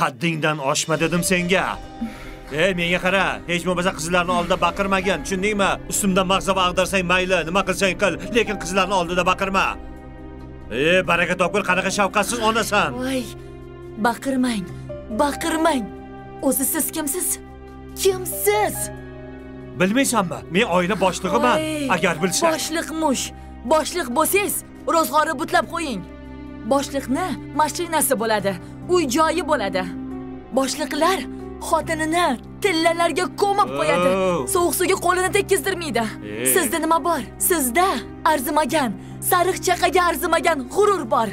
haddingdan oshma dedim senga. Ey menga qara hech bo'lmasa qizlarni oldida baqirmagin. Tushundingmi? Ustimdan maqsab ag'darsang mayli nima qilsang qil lekin qizlarni oldida baqirma. E baraka topgin qanaqa shafqatsiz onasan? Voy baqirmang baqirmang. O'zi siz kimsiz? Kimsiz? Bilmaysanmi men oila boshlig'iman. Agar bilsang boshliqmush boshliq bo'lsangiz ro'zg'orni butlab qo'ying. Boshliqni mashinasi bo'ladi uy joyi bo'ladi. Boshliqlar xotinini tillalarga ko'mib qo'yadi. Oh. sovuq suvga qo'lini tekkizdirmaydi. Ey. sizda nima bor? Sizda arzimagan sariq chaqaga arzimagan g'urur bor.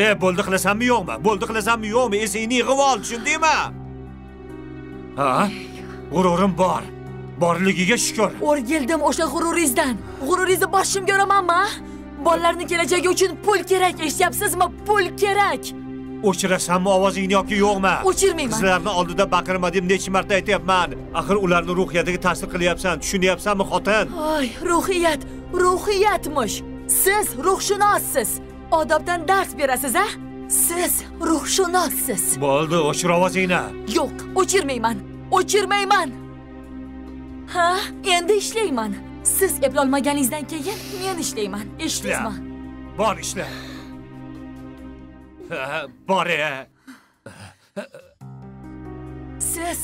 E bo'ldi qilasanmi yo'qmi bo'ldi qilasanmi yo'qmi esingni yig'ib ol tushundingmi? Ha? G'ururim bor. Borligiga shukur o'rgildim o'sha g'ururingizdan g'ururingizni boshimga uramanmi bolalarni kelajagi uchun pul kerak eshityapsizmi pul kerak o'chirasanmi ovozingni yoki yo'qmi o'chirmayman qizlarni oldida baqirma deb necha marta aytyapman axir ularni ruhiyatiga ta'sir qilyapsan tushunyapsanmi xotin Oy, ruhiyat, ruhiyatmish. Siz ruhshunossiz. Odobdan dars berasiz, a? Siz ruhshunossiz. bo'ldi o'chir ovozingni Yo'q, o'chirmayman. O'chirmayman. Ha, endi ishlayman. Siz eplolmaganingizdan keyin men ishlayman. Eshitdingizmi? bor ishla bor Siz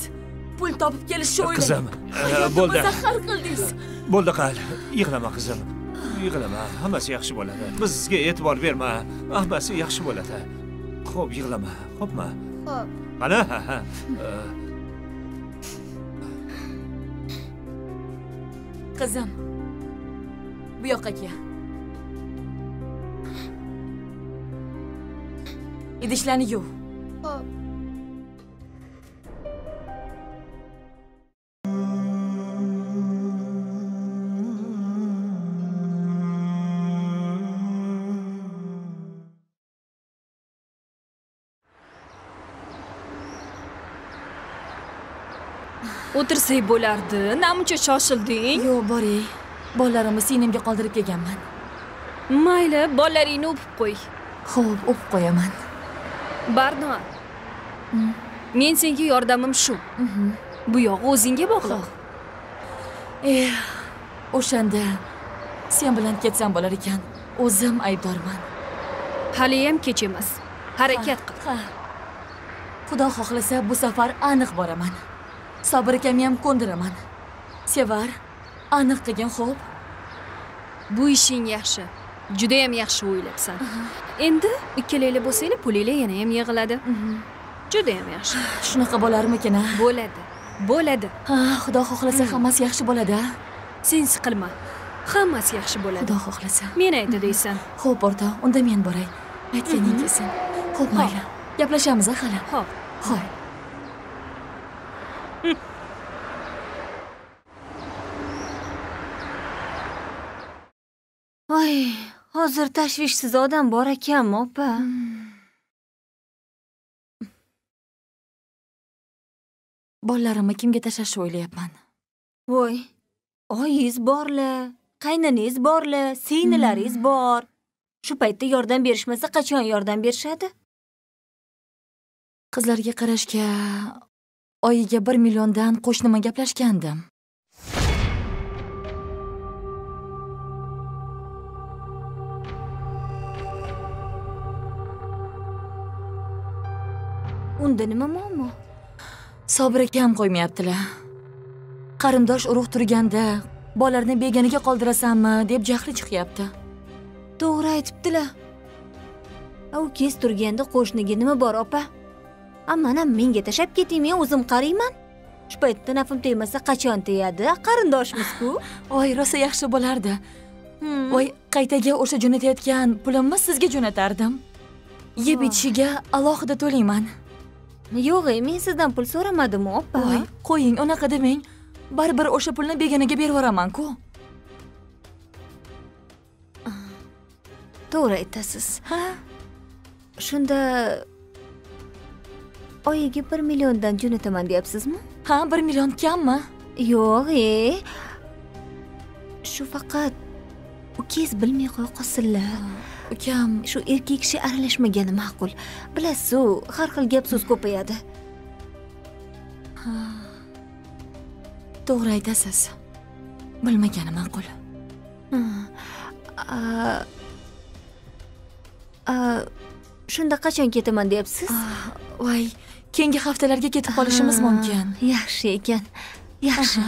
pul topib kelishni o'ylang. Qizim, bo'ldi. muzaffar qildingiz. bo'ldi qal yig'lama qizim yig'lama hammasi yaxshi bo'ladi bizga e'tibor berma hammasi yaxshi bo'ladi xo'p yig'lama xo'pmi Xo'p. qani Qizim. Bu yoqqa kel. Idishlarni yuv. Xo'p. o'tirsak bo'lardi namuncha shoshilding Yo'q, boray. Bolalarimni sinimga qoldirib kelganman. mayli bolalaringni o'pib qo'y Xo'p, o'pib qo'yaman. Barno men senga yordamim shu bu yog'i o'zingga bog'liq Eh, o'shanda sen bilan ketsam bo'lar ekan. O'zim aybdorman. haliyam kech emas harakat qil Ha. Xudo xohlasa bu safar aniq boraman. Sobir akamni ham ko'ndiraman. Sevar, aniq qilgin, xo'p? bu ishing yaxshi judayam yaxshi o'ylabsan endi ikkalanglar bo'lsanglar pulinglar yana ham yig'iladi judayam yaxshi Shunaqa bo'larmikin, a? bo'ladi bo'ladi Ha, xudo xohlasa hammasi yaxshi bo'ladi, a? sen siqilma hammasi yaxshi bo'ladi Xudo xohlasa. men ayta deysan Xo'p, o'rtoq, unda men boray. Aytganing kelsin. Xo'p, mayli. Gaplashamiz, a hali. ho'p Ho'p. Voy, hozir tashvishsiz odam bor ekanmi, opa? Bolalarimni kimga tashlashni o'ylayapman. Voy, oyingiz borlar, qayninangiz borlar, singlilaringiz bor. Shu paytda yordam berishmasa qachon yordam berishadi? Qizlarga qarashga oyiga 1 milliondan qo'shniman gaplashgandim. Unda nima muammo? Sobir akam qo'ymayaptilar. Qarindosh urug' turganda bolalarni beganaga qoldirasanmi deb jahli chiqyapti. To'g'ri aytibdilar. U kes turganda qo'shniga nima bor, opa? Ammana menga tashab keting, men o'zim qarayman. Shu paytda nafim tegmasa qachon tegadi? Qarindoshmiz-ku. Voy, rosa yaxshi bo'lardi. Hmm. Voy, qaytaga o'sha jo'natayotgan pulimni sizga jo'natardim. Yeb itishiga alohida to'layman. Yo'q, men sizdan pul so'ramadim, opa. Voy, qo'ying, unaqa demang. Baribir o'sha pulni beganaga berib yuboraman-ku. To'g'ri aytasiz. Ha? Shunda oyiga 1 milliondan jo'nataman deyapsizmi? Ha, 1 million kammi? Yo'q, e. Shu faqat ukangiz bilmay qo'ya qolsinlar. Ukam, Shu erkak kishi aralashmagani ma'qul. Bilasiz-ku, har xil gap so'z ko'payadi. to'g'ri aytasiz. Bilmagani ma'qul. Shunda qachon ketaman deyapsiz? Voy keyingi haftalarga ketib qolishimiz mumkin. yaxshi ekan. Yaxshi.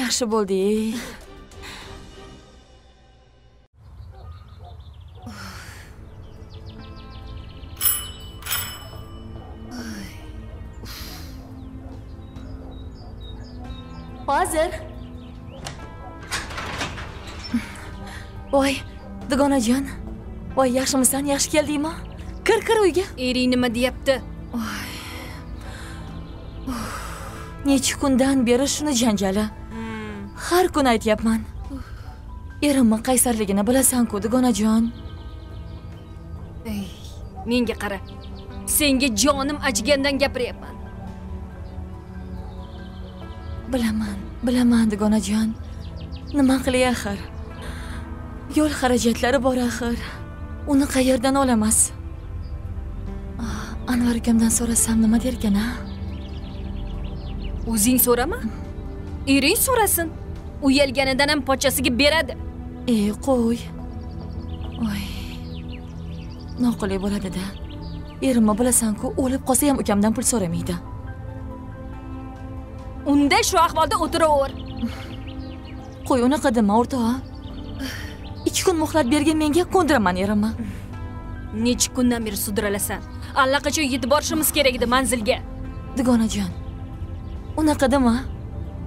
Yaxshi bo'ldi hozir. Voy dugonajon voy yaxshimisan yaxshi keldingmi? Kir kir uyga. Ering nima deyapti? Necha kundan beri shuni janjali. Har kun aytyapman. Erimni qaysarligini bilasan-ku dugonajon ey menga qara. Senga jonim achigandan gapiryapman. Bilaman bilaman dugonajon nima qilay axir? Yo'l xarajatlari bor axir. Uni qayerdan olamiz? Ah, anvar ukamdan so'rasam nima derkan a o'zing so'rama. Ering so'rasin. Uyalganidan ham pochchasiga beradi. Ey qo'y. Voy noqulay bo'ladida. Erimni bilasan-ku o'lib qolsa ham ukamdan pul so'ramaydi unda shu ahvolda o'tiraver qo'y unaqa dema o'rtoq ikki kun muhlat bergin menga ko'ndiraman erimni necha kundan beri sudralasan. Allaqachon yetib borishimiz kerak edi manzilga. Dugonajon unaqa dema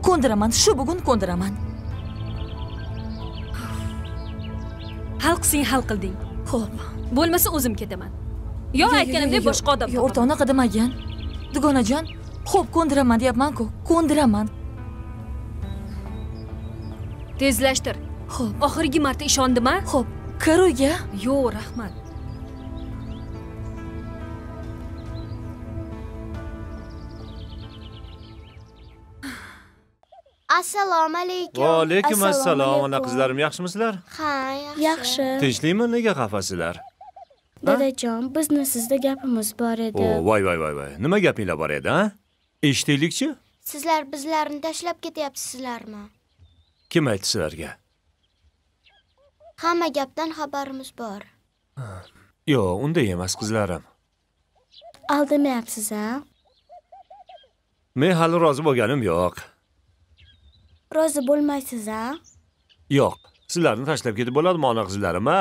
ko'ndiraman shu bugun ko'ndiraman hal qilsang hal qilding. Ho'p bo'lmasa o'zim ketaman. Yo aytganimdek boshqa odam yo'q o'rtoq unaqa demagan dugonajon ho'p ko'ndiraman deyapman-ku ko'ndiraman. Tezlashtir. Ho'p oxirgi marta ishondim a ho'p kir uyga yo'q rahmat. Assalomu alaykum va alaykum assalom ona qizlarim yaxshimisizlar ha yaxshi. Tinchlikmi nega xafasizlar Dadajon, bizni sizda gapimiz bor edi. o voy voy voy voy nima gapinglar bor edi a eshitaylikchi? Sizlar bizlarni tashlab ketyapsizlarmi? Kim aytdi sizlarga? Hamma gapdan xabarimiz bor. Yo'q unday emas qizlarim. Aldamayapsiz, a? men hali rozi bo'lganim yo'q. Rozi bo'lmaysiz, a? yo'q sizlarni tashlab ketib bo'ladimi ona qizlarim a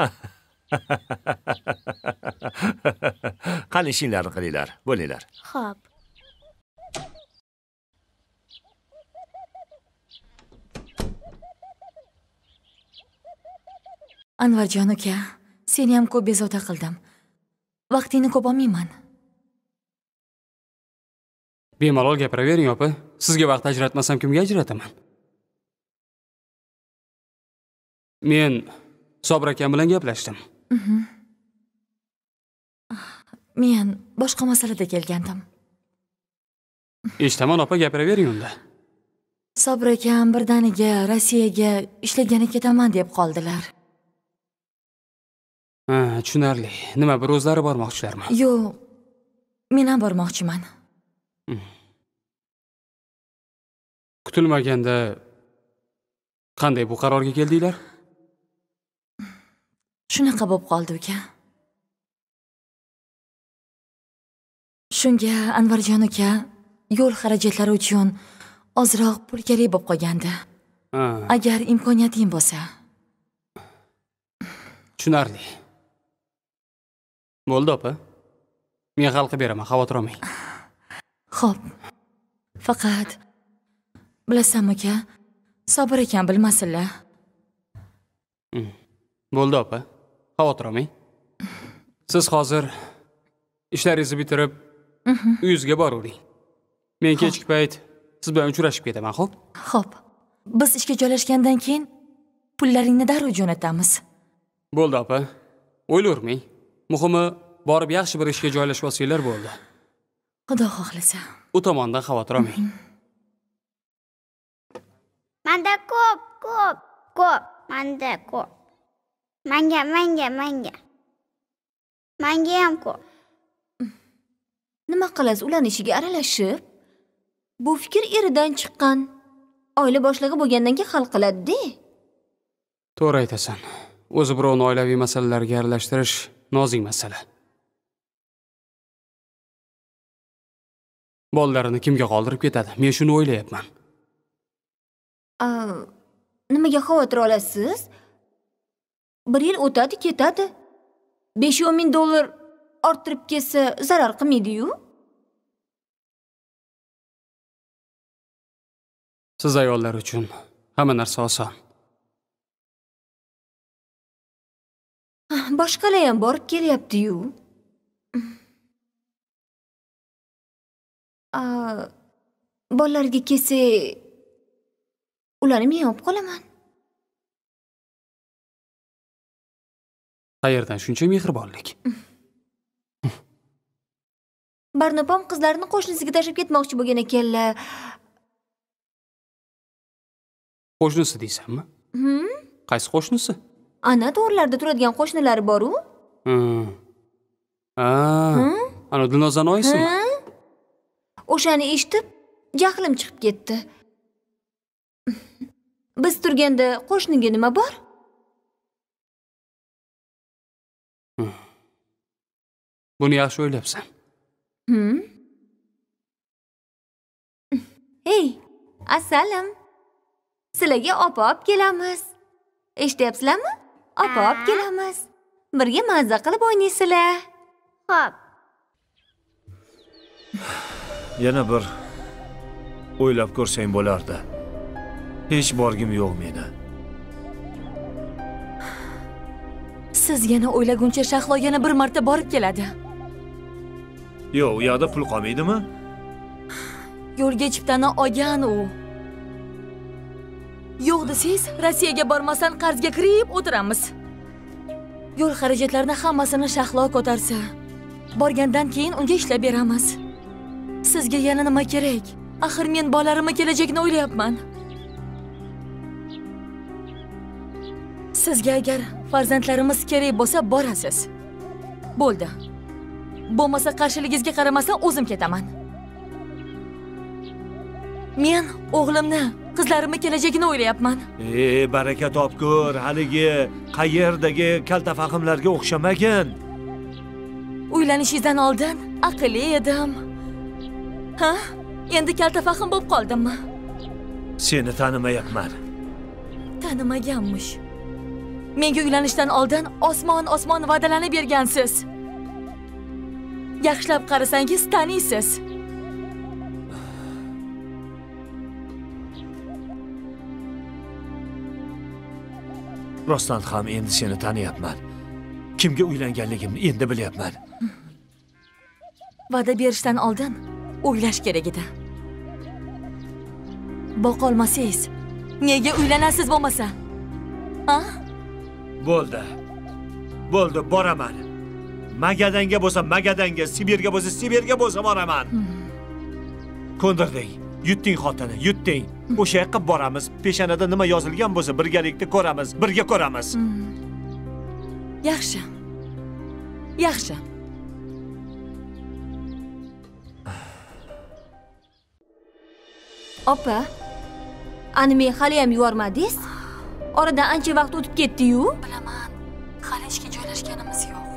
qani ishinglarni qilinglar bo'linglar. Xo'p. Anvarjon uka seni ham ko'p bezovta qildim. Vaqtingni ko'p olmayman. Bemalol gapiravering opa. Sizga vaqt ajratmasam kimga ajrataman? Men sobir akam bilan gaplashdim. Men boshqa masalada kelgandim. Eshitaman opa gapiravering unda. Sobir akam birdaniga rossiyaga ishlagani ketaman deb qoldilar ha tushunarli. Nima bir o'zlari bormoqchilarmi? Yo'q men ham bormoqchiman. Kutilmaganda qanday bu qarorga keldinglar? Shunaqa bo'lib qoldi uka. Shunga anvarjon uka yo'l xarajatlari uchun ozroq pul kerak bo'lib qolgandi. Agar imkoniyating bo'lsa. Tushunarli bo'ldi opa. Men hal qilib beraman xavotir olmang. Xo'p. Faqat bilasanmi uka, Sobir ekan bilmasinlar. bo'ldi opa. Xavotir olmang. Siz hozir ishlaringizni bitirib uyingizga boravering. Men kechki payt siz bilan uchrashib ketaman xo'p? Xo'p. Biz ishga joylashgandan keyin pullaringni darrov jo'natamiz. bo'ldi opa. O'ylavermang muhimi borib yaxshi bir ishga joylashib olsanglar bo'ldi. Xudo xohlasa. u tomondan xavotir olmang manda ko'p ko'p ko'p. Manda ko'p. Manga manga manga. Manga ham ko'p. Nima qilasiz ularni ishiga aralashib? Bu fikr eridan chiqqan. Oila boshlig'i bo'lgandan keyin hal qiladi-da. to'g'ri aytasan. O'zi birovni oilaviy masalalariga aralashtirish nozik masala. Bolalarini kimga qoldirib ketadi? Men shuni o'ylayapman. A, nimaga xavotir olasiz? Bir yil o'tadi ketadi. Besh o'n ming dollar orttirib kelsa zarar qilmaydi-yu. Siz ayollar uchun hamma narsa oson boshqalar ham borib kelyapti-yu. A, bolalarga kelsak ularni men olib qolaman. Qayerdan? Shuncha mehribonlik. Barnopam qizlarini qo'shnisiga tashlab ketmoqchi bo'lgan ekanlar. Qo'shnisi deysanmi? Hmm? qaysi qo'shnisi ana to'g'rilarda turadigan qo'shnilari boru? Hmm. a ana dilnozani oyisimi Ha? o'shani eshitib jahlim chiqib ketdi. Biz turganda qo'shniga nima bor? Buni yaxshi o'ylabsan Hmm? hey assalom sizlarga opa olib kelamiz. Eshityapsizlarmi opa olib kelamiz. Birga mazza qilib o'ynaysizlar Xo'p. yana bir o'ylab ko'rsang bo'lardi. Hech borgim yo'q meni. Siz yana o'ylaguncha shahlo yana bir marta borib keladi. Yo'q u yoqda pul qolmaydimi? Yo'lga chiptani olgan u yo'q desangiz rossiyaga bormasdan qarzga kirib o'tiramiz. Yo'l xarajatlarini hammasini shahlo ko'tarsa borgandan keyin unga ishlab beramiz. Sizga yana nima kerak? Axir men bolalarimni kelajakni o'ylayapman. Sizga agar farzandlarimiz kerak bo'lsa borasiz. Bo'ldi. Bo'lmasa qarshiligingizga qaramasdan o'zim ketaman. Men o'g'limni qizlarimni kelajagini o'ylayapman. E baraka topkur haligi qayerdagi kalta fahmlarga o'xshamagin. Uylanishingizdan oldin aqlli edim. Ha? Endi kalta fahm bo'lib qoldimmi? Seni tanimayapman. Tanimaganmish. Menga uylanishdan oldin osmon osmon va'dalanib bergansiz. Yaxshilab qarasangiz taniysiz rostdan ham endi seni taniyapman. Kimga uylanganligimni endi bilyapman. Va'da berishdan oldin o'ylash kerak edi. Boqolmasangiz nega uylanasiz bo'lmasa? A bo'ldi. Bo'ldi boraman. Magadanga bo'lsa magadanga sibirga bo'lsa sibirga bo'lsa boraman. Ko'ndirding yutding xotini yutding o'sha yoqqa boramiz. Peshonada nima yozilgan bo'lsa birgalikda ko'ramiz. Birga ko'ramiz. Yaxshi. Yaxshi. Opa ani men haliyam yubormadingiz? Oradan ancha vaqt o'tib ketdi-yu. Bilaman hali ishga joylashganimiz yo'q.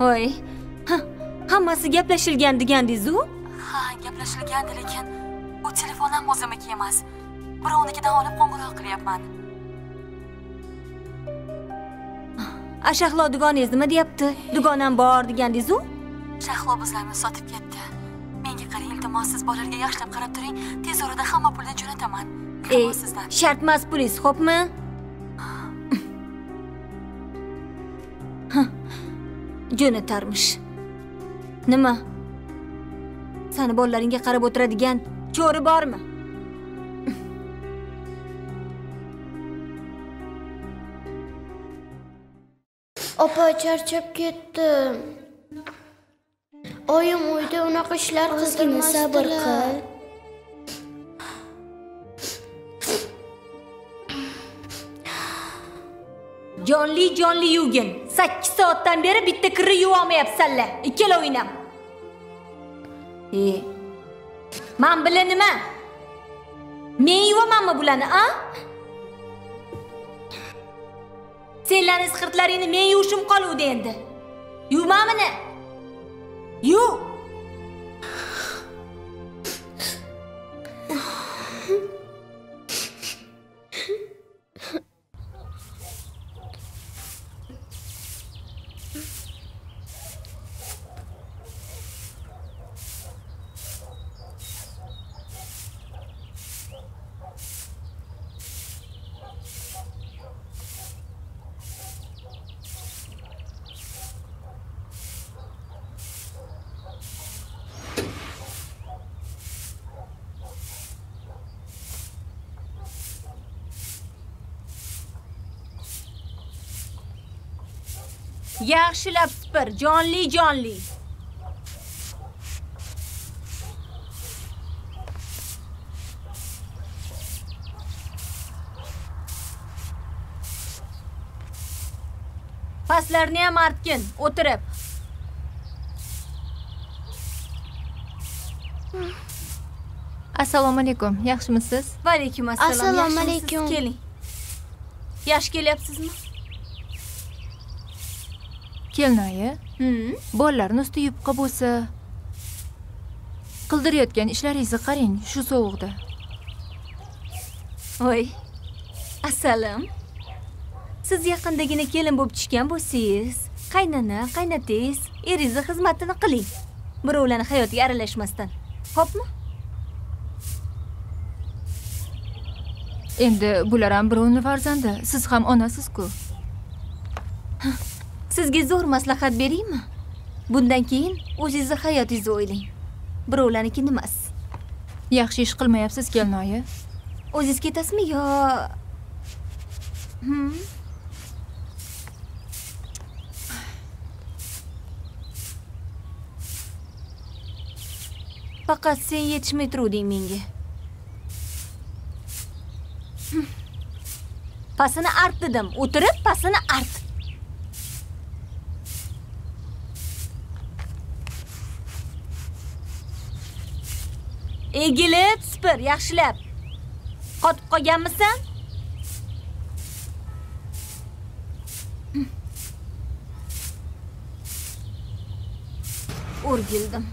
Voy ha, hammasi gaplashilgan degandingiz-u ha gaplashilgandi lekin bu telefon ham o'zimniki emas. Birovnikidan olib qo'ng'iroq qilyapman. Ashahlo dugoningiz nima deyapti? Dugonam bor degandingiz-u shahlo bizlarni sotib ketdi. Menga qarang iltimos siz bolalarga yaxshilab qarab turing. Tez orada hamma pulni jo'nataman. Sizdan shart emas pulingiz xo'pmi? Jo'natarmish. Nima? Sani bolalaringga qarab o'tiradigan cho'ri bormi? Opa charchab ketdim. Oyim uyda unaqa ishlar Ozgina sabr qil. jonli jonli yuvgin. Sakkiz soatdan beri bitta kirni yuvolmayapsanlar ikkaloving ham e man bila nima? Men yuvamanmi bularni a? Senlarni isqirtlaringni men yuvishim qoluvdi endi. Yuvmamini yuv! Yaxshilab supur jonli jonli. Pastlarni ham artgin o'tirib. Assalomu alaykum yaxshimisiz? Va alaykum assalom Assalomu alaykum. keling. Yaxshi kelyapsizmi kelinoyi hmm. bolalarni usti yupqa bo'lsa qildirayotgan ishlaringizni qarang shu sovuqda. Voy. Assalom siz yaqindagina kelin bo'lib tushgan bo'lsangiz qaynona qaynotangiz eringizni xizmatini qiling. Birovlarni hayotiga aralashmasdan. Xo'pmi endi bular ham birovni farzandi. Siz ham onasiz-ku sizga zo'r maslahat beraymi? Bundan keyin o'zingizni hayotingizni o'ylang. Birovlarnikini emas yaxshi ish qilmayapsiz kelinoyi o'zingiz ketasizmi yo? Hmm? faqat sen yetishmay turuvding menga. Hmm. pasini art dedim. O'tirib pasini art egilib supur yaxshilab. Qotib qolganmisan? O'rgildim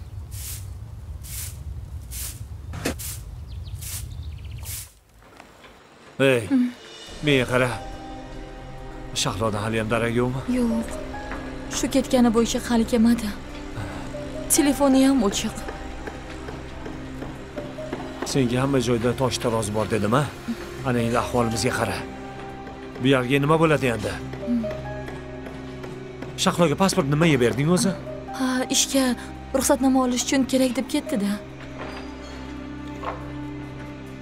ey menga qara shahlodan haliyam darak yo'qmi? Yo'q. Shu ketgani bo'yicha hali kelmadi. Telefoni ham o'chiq senga hamma joyda tosh taroz bor dedim a ana endi ahvolimizga qara. Bu yerga nima bo'ladi endi? Shahloga pasport nimaga berding o'zi? Ha ishga ruxsatnoma olish uchun kerak deb ketdi-da.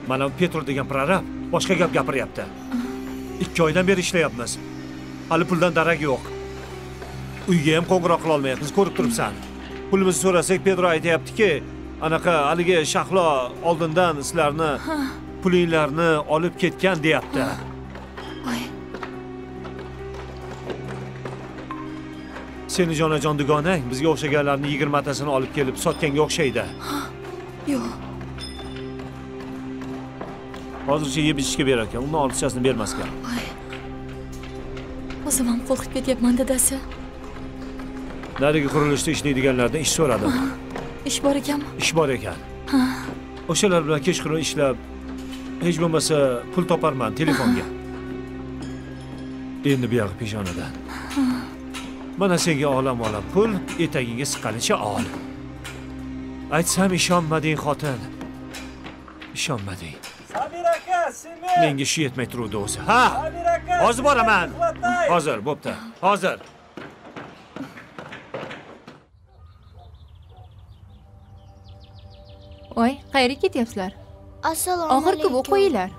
Mana bu petro degan prorab boshqa gap gapiryapti. Ikki oydan beri ishlayapmiz. Hali puldan darak yo'q. Uyga ham qo'ng'iroq qilolmayapmiz ko'rib turibsan. Pulimizni so'rasak pedro aytyaptiki anaqa haligi shahlo oldindan sizlarni pulinglarni olib ketgan deyapti. Seni jonajon dugonang bizga o'xshaganlarni yigirmatasini olib kelib sotganga o'xshaydi. Yo'q. Hozircha yeb ichishga berar ekan undan ortiqchasini bermas ekan o'zim ham qo'rqib ketyapman dadasi. Narigi qurilishda ishlaydiganlardan ish so'radim ish bor ekanmi ish bor ekan o'shalar bilan kechqurun ishlab hech bo'lmasa pul toparman telefonga endi buyog'i peshonadan mana senga olam olam pul etagingga siqqanicha ol aytsam ishonmading xotin ishonmading Sabir aka, menga shu yetmay turuvdi o'zi ha! Hozir boraman hozir bo'pti hozir voy qayerga ketyapsizlar. Assalomu oxirgi bu alaykum. qo'yinglar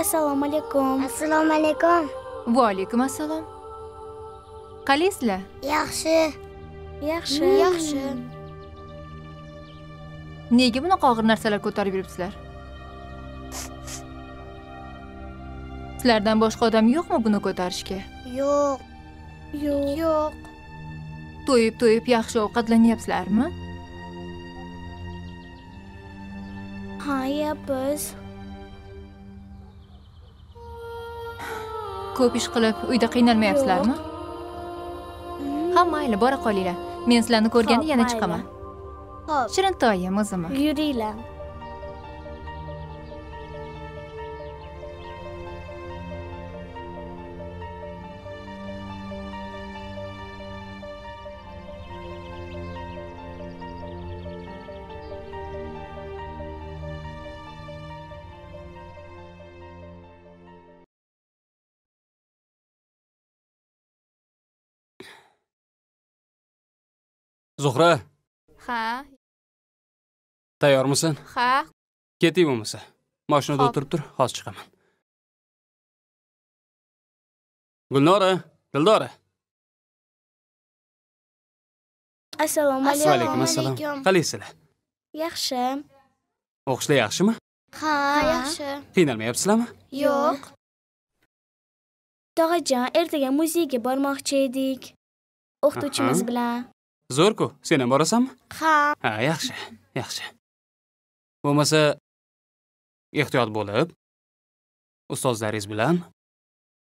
Assalomu alaykum. assalomu alaykum. Va alaykum assalom. Qalaysizlar? Yaxshi. Yaxshi. yaxshi. Nega bunaqa og'ir narsalar ko'tarib yuribsizlar? Sizlardan boshqa odam yo'qmi buni ko'tarishga? Yo'q. Yo'q. yo'q. To'yib to'yib yaxshi ovqatlanyapsizlarmi ha yeyapmiz ko'p ish qilib uyda qiynalmayapsizlarmi ha mayli bora qolinglar. Men sizlarni ko'rganda yana chiqaman. Ho'p shirintoyim o'zimi? Yuringlar zuhra ha. tayyormisan? Ha. Keting bo'lmasa? Mashinada o'tirib tur hozir chiqaman. Gulnora dildora assalomu va alaykum. alaykum. Assalom qalaysizlar yaxshi. O'qishlar yaxshimi? Ha yaxshi. Qiynalmayapsizlarmi? Yo'q. Tog'ajon ertaga muzeyga bormoqchi edik. O'qituvchimiz bilan zo'r-ku sen ham borasanmi? Ha. Ha yaxshi yaxshi. Bo'lmasa ehtiyot bo'lib ustozlaringiz bilan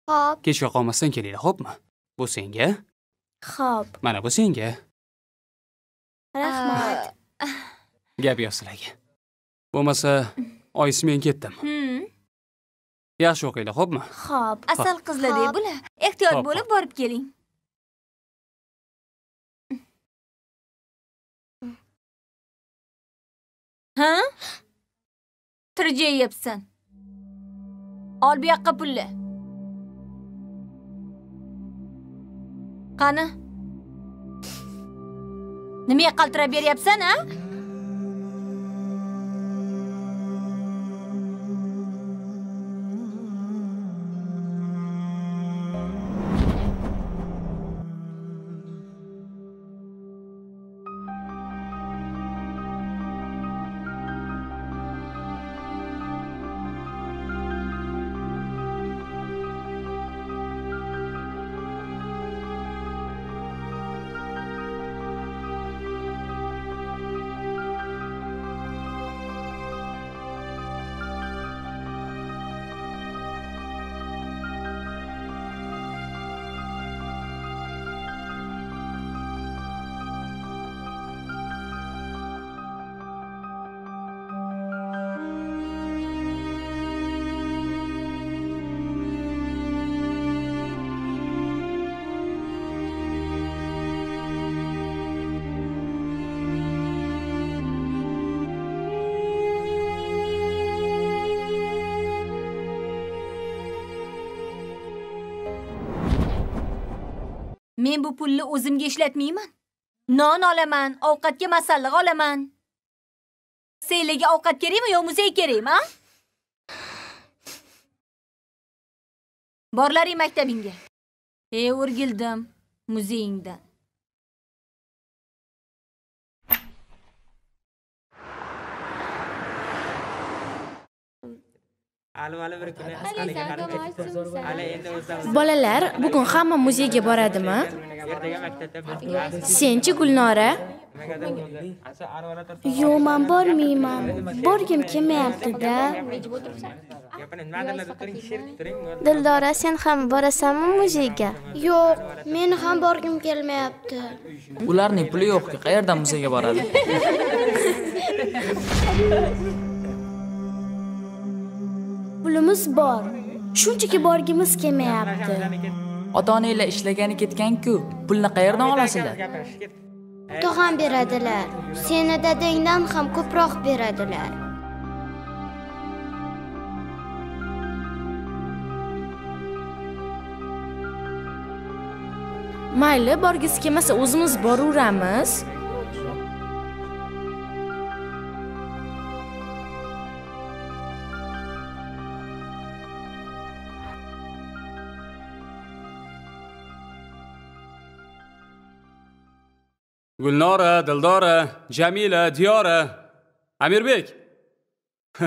ho'p kechga qolmasdan kelinglar xo'pmi? Bu senga. Ho'p mana bu senga. Rahmat. Gap yo'q sizlarga. Bo'lmasa oyisi men ketdim. Hmm. yaxshi o'qinglar xo'pmi? Ho'p asal qizlar-ey Xo'p. bular. Ehtiyot Xo'p, bo'lib borib keling ha? Tirjayapsan. Ol bu yoqqa pulni. Qani? Nimaga qaltirab beryapsan a men bu pulni o'zimga ishlatmayman. Non olaman ovqatga masalliq olaman. Senlarga ovqat kerakmi yo muzey kerakmi a? Borlaring maktabingga. E, o'rgildim muzeyingdan. Bolalar bugun hamma muzeyga boradimi? Senchi gulnora? Yo'q man bormayman. Borgim kelmayaptida dildora sen ham borasanmi muzeyga yo'q meni ham borgim kelmayapti. Ularning puli yo'q qayerdan muzeyga boradi pulimiz bor. Shunchaki borgimiz kelmayapti. Ota onanglar ishlagani ketgan-ku pulni qayerdan olasizlar? Tog'am beradilar. Seni dadangdan ham ko'proq beradilar. Mayli borgisi kelmasa o'zimiz boraveramiz gulnora dildora jamila diyora amirbek.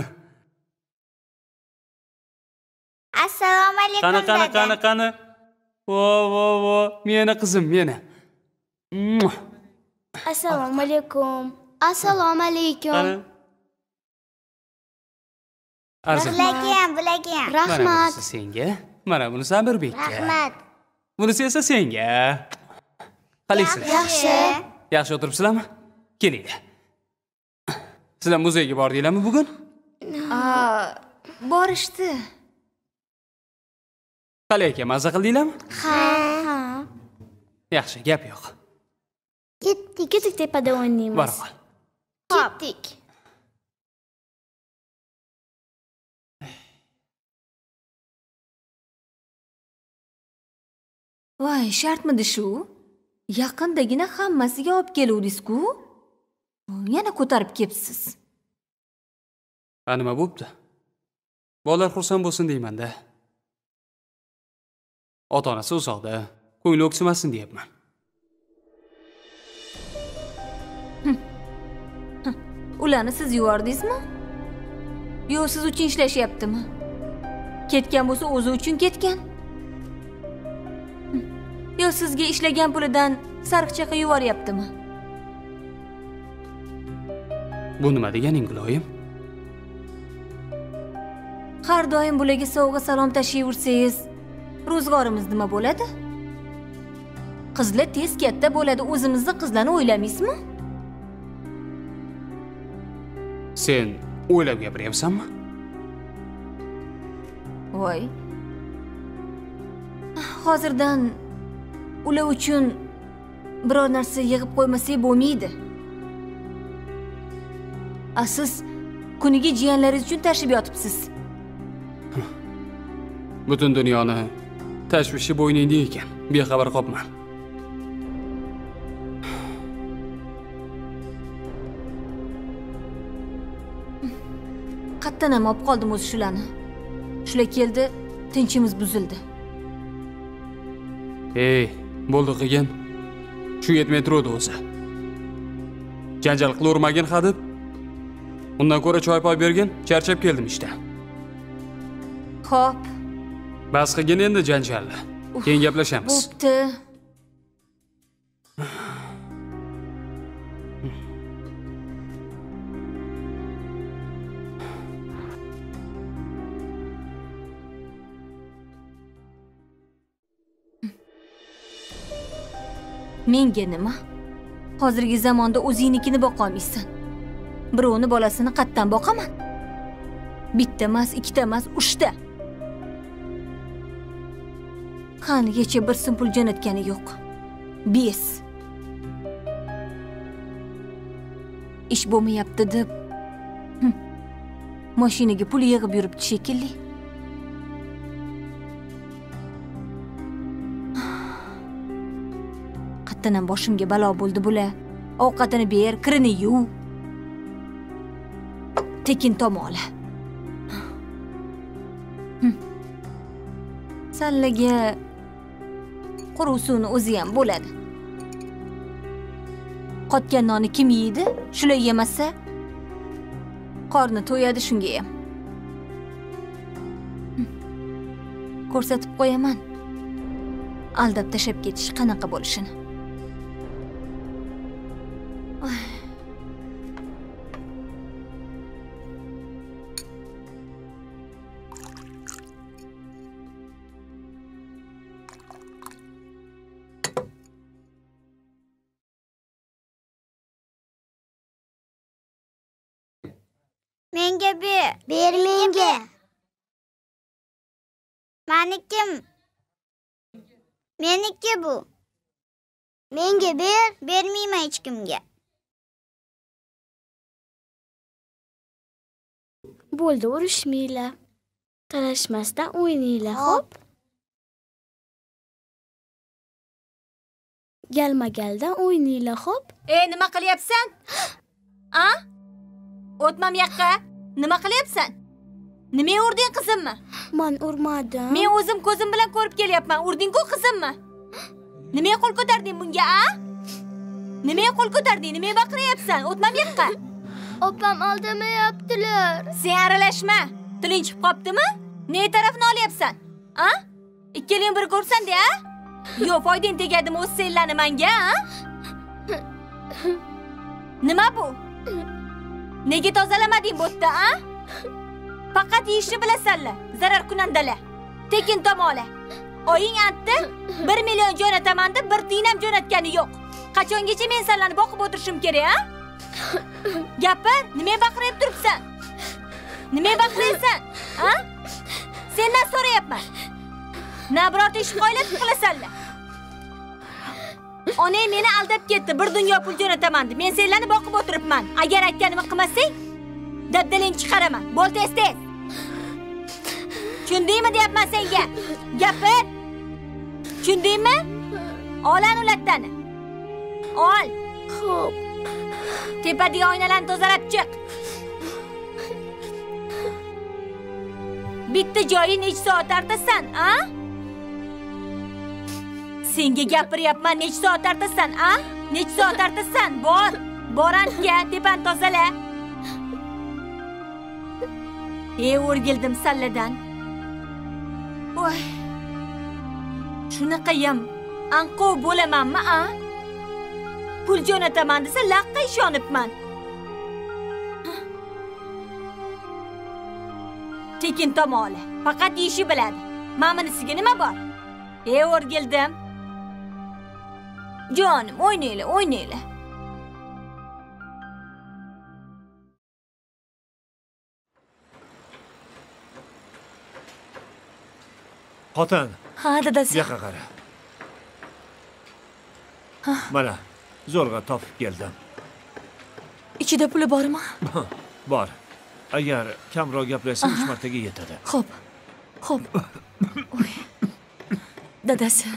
Assalomu alaykum qani qani qani qani? Vo vo vo. Meni qizim meni. Assalomu alaykum assalomu alaykum ham mana rahmat. senga. Mana bunisi amirbekka rahmat. Bunisi esa senga. Qalaysizlar yaxshi yaxshi o'tiribsizlarmi? Kelinglar. Sizlar muzeyga bordinglarmi bugun? Borishdi. Qalay aka mazza qildinglarmi? Ha. Ha. Yaxshi gap yo'q. Ketdik ketdik tepada o'ynaymiz. Bora qol. Ketdik. Voy shartmidi shu yaqindagina hammasiga olib keluvdingiz-ku yana ko'tarib kelibsiz ha nima bo'pti? Bolalar xursand bo'lsin deymanda. Ota onasi uzoqda ko'ngli o'ksimasin deyapman. Ularni siz yubordingizmi yo siz uchun ishlashyaptimi? Ketgan bo'lsa o'zi uchun ketgan. Yo sizga ishlagan pulidan sarxchaqa yuboryaptimi bu nima deganing guloyim? Har doim bularga sovg'a salom tashiyversangiz ro'zg'orimiz nima bo'ladi? Qizlar tez katta bo'ladi o'zimizni qizlarni o'ylamaysizmi sen o'ylab gapiryapsanmi? Voy. Hozirdan ular uchun biror narsa yig'ib qo'ymasak bo'lmaydi. A siz kuniga jiyanlaringiz uchun tashib yotibsiz butun dunyoni tashvishi bo'yningda ekan. Bexabar qolibman qayerdan ham olib qoldim o'zi shularni. Shular keldi tinchimiz buzildi. Ey bo'ldi qilgin. Shu yetmay turuvdi o'zi janjal qilavermagin hadeb undan ko'ra choy poy bergin charchab keldim ishdan ho'p bas qilgin endi janjalni. Keyin gaplashamiz. bo'pti menga nima? Hozirgi zamonda o'zingnikini boqolmaysan. Birovni bolasini qayerdan boqaman. Bitta emas ikkita emas uchta. Haligacha bir so'm pul jo'natgani yo'q. Bes ish bo'lmayapti deb moshinaga mashinaga pul yig'ib yuribdi shekilli. Qayerdan boshimga balo bo'ldi bular ovqatini ber kirini yuv tekin tomola hm. sallaga quruq suvni o'zi ham bo'ladi. Qotgan nonni kim yeydi? Shular yemasa qorni to'yadi shunga ham. Hm. Ko'rsatib qo'yaman. Aldab tashlab ketish qanaqa bo'lishini. Menga ber ber menga manikim meniki bu. Menga ber bermayman hech kimga bo'ldi urushmanglar talashmasdan o'ynanglar xo'p galma galdan o'ynanglar xo'p ey nima qilyapsan? A? O'tmam yoqqa nima qilyapsan? Nimaga urding qizimni man urmadim. Men o'zim ko'zim bilan ko'rib kelyapman. Urding-ku qizimni nimaga qo'l ko'tarding bunga a? Nimaga qo'l ko'tarding? Nimaga baqiryapsan o'tmam yoqqa. Opam aldamayaptilar sen aralashma. Tiling chiqib qolibdimi ne tarafni olyapsan? A? Ikkalang bir ko'rsanda a? Yo'q foydang tegadimi? O'z senlarni manga a? Nima bu nega tozalamading bu yerda a? Faqat yeyishni bilasanlar zarar kunandalar. Tekin tomola oying aytdi bir million jo'nataman deb bir tiyin ham jo'natgani yo'q. Qachongacha men sanlarni boqib o'tirishim kerak a? Gapir nima baqirib turibsan? Nima baqiraysan a? Sendan so'rayapman. Na birorta ish qo'yilib qilasanlar. Onang meni aldab ketdi. Bir dunyo pul jo'nataman deb. Men senlarni boqib o'tiribman. Agar aytganimni qilmasang dabdalingni chiqaraman. Bo'l tez tez. Tushundingmi deyapman senga? Gapir tushundingmi? Olan ulatdani ol. Xo'p. tepadagi oynalarni tozalab chiq. Bitta joyi necha soat artasan a senga gapiryapman necha soat artasan a? Necha soat artasan bor bor antga tepani tozala. E o'rgildim salladan. Voy shunaqayam anqov bo'lamanmi a? Pul jo'nataman desa laqqa ishonibman. Tekin tomola faqat yeyishi biladi maminisiga nima bor? E o'rgildim. Jonim o'ynanglar o'ynanglar. Xotin. Ha dadasi. Yoqqa qara. Mana zo'rg'a topib keldim. Ichida puli bormi? Bor. Agar kamroq gaplashsa uch martaga yetadi. Xo'p. Xo'p. Dadasi,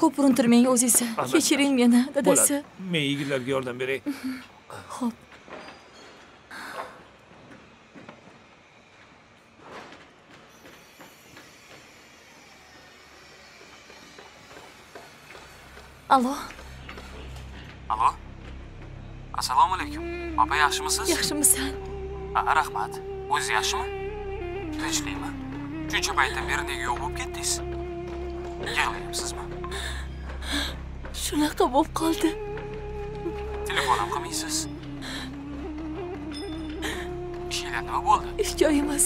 ko'p urintirmang o'zingizni. Kechiring meni, dadasi. men yigitlarga yordam beray Xo'p. Alo, Alo? Assalomu alaykum. Opa yaxshimisiz? yaxshimisan? Ha, rahmat. O'zingiz yaxshimi? Tinchlikmi? Shuncha paytdan beri nega yo'q bo'lib ketdingiz? Yig'layapsizmi? Shunaqa bo'lib qoldi. Telefon ham qilmaysiz. Ishinglar nima bo'ldi? Ish joyimiz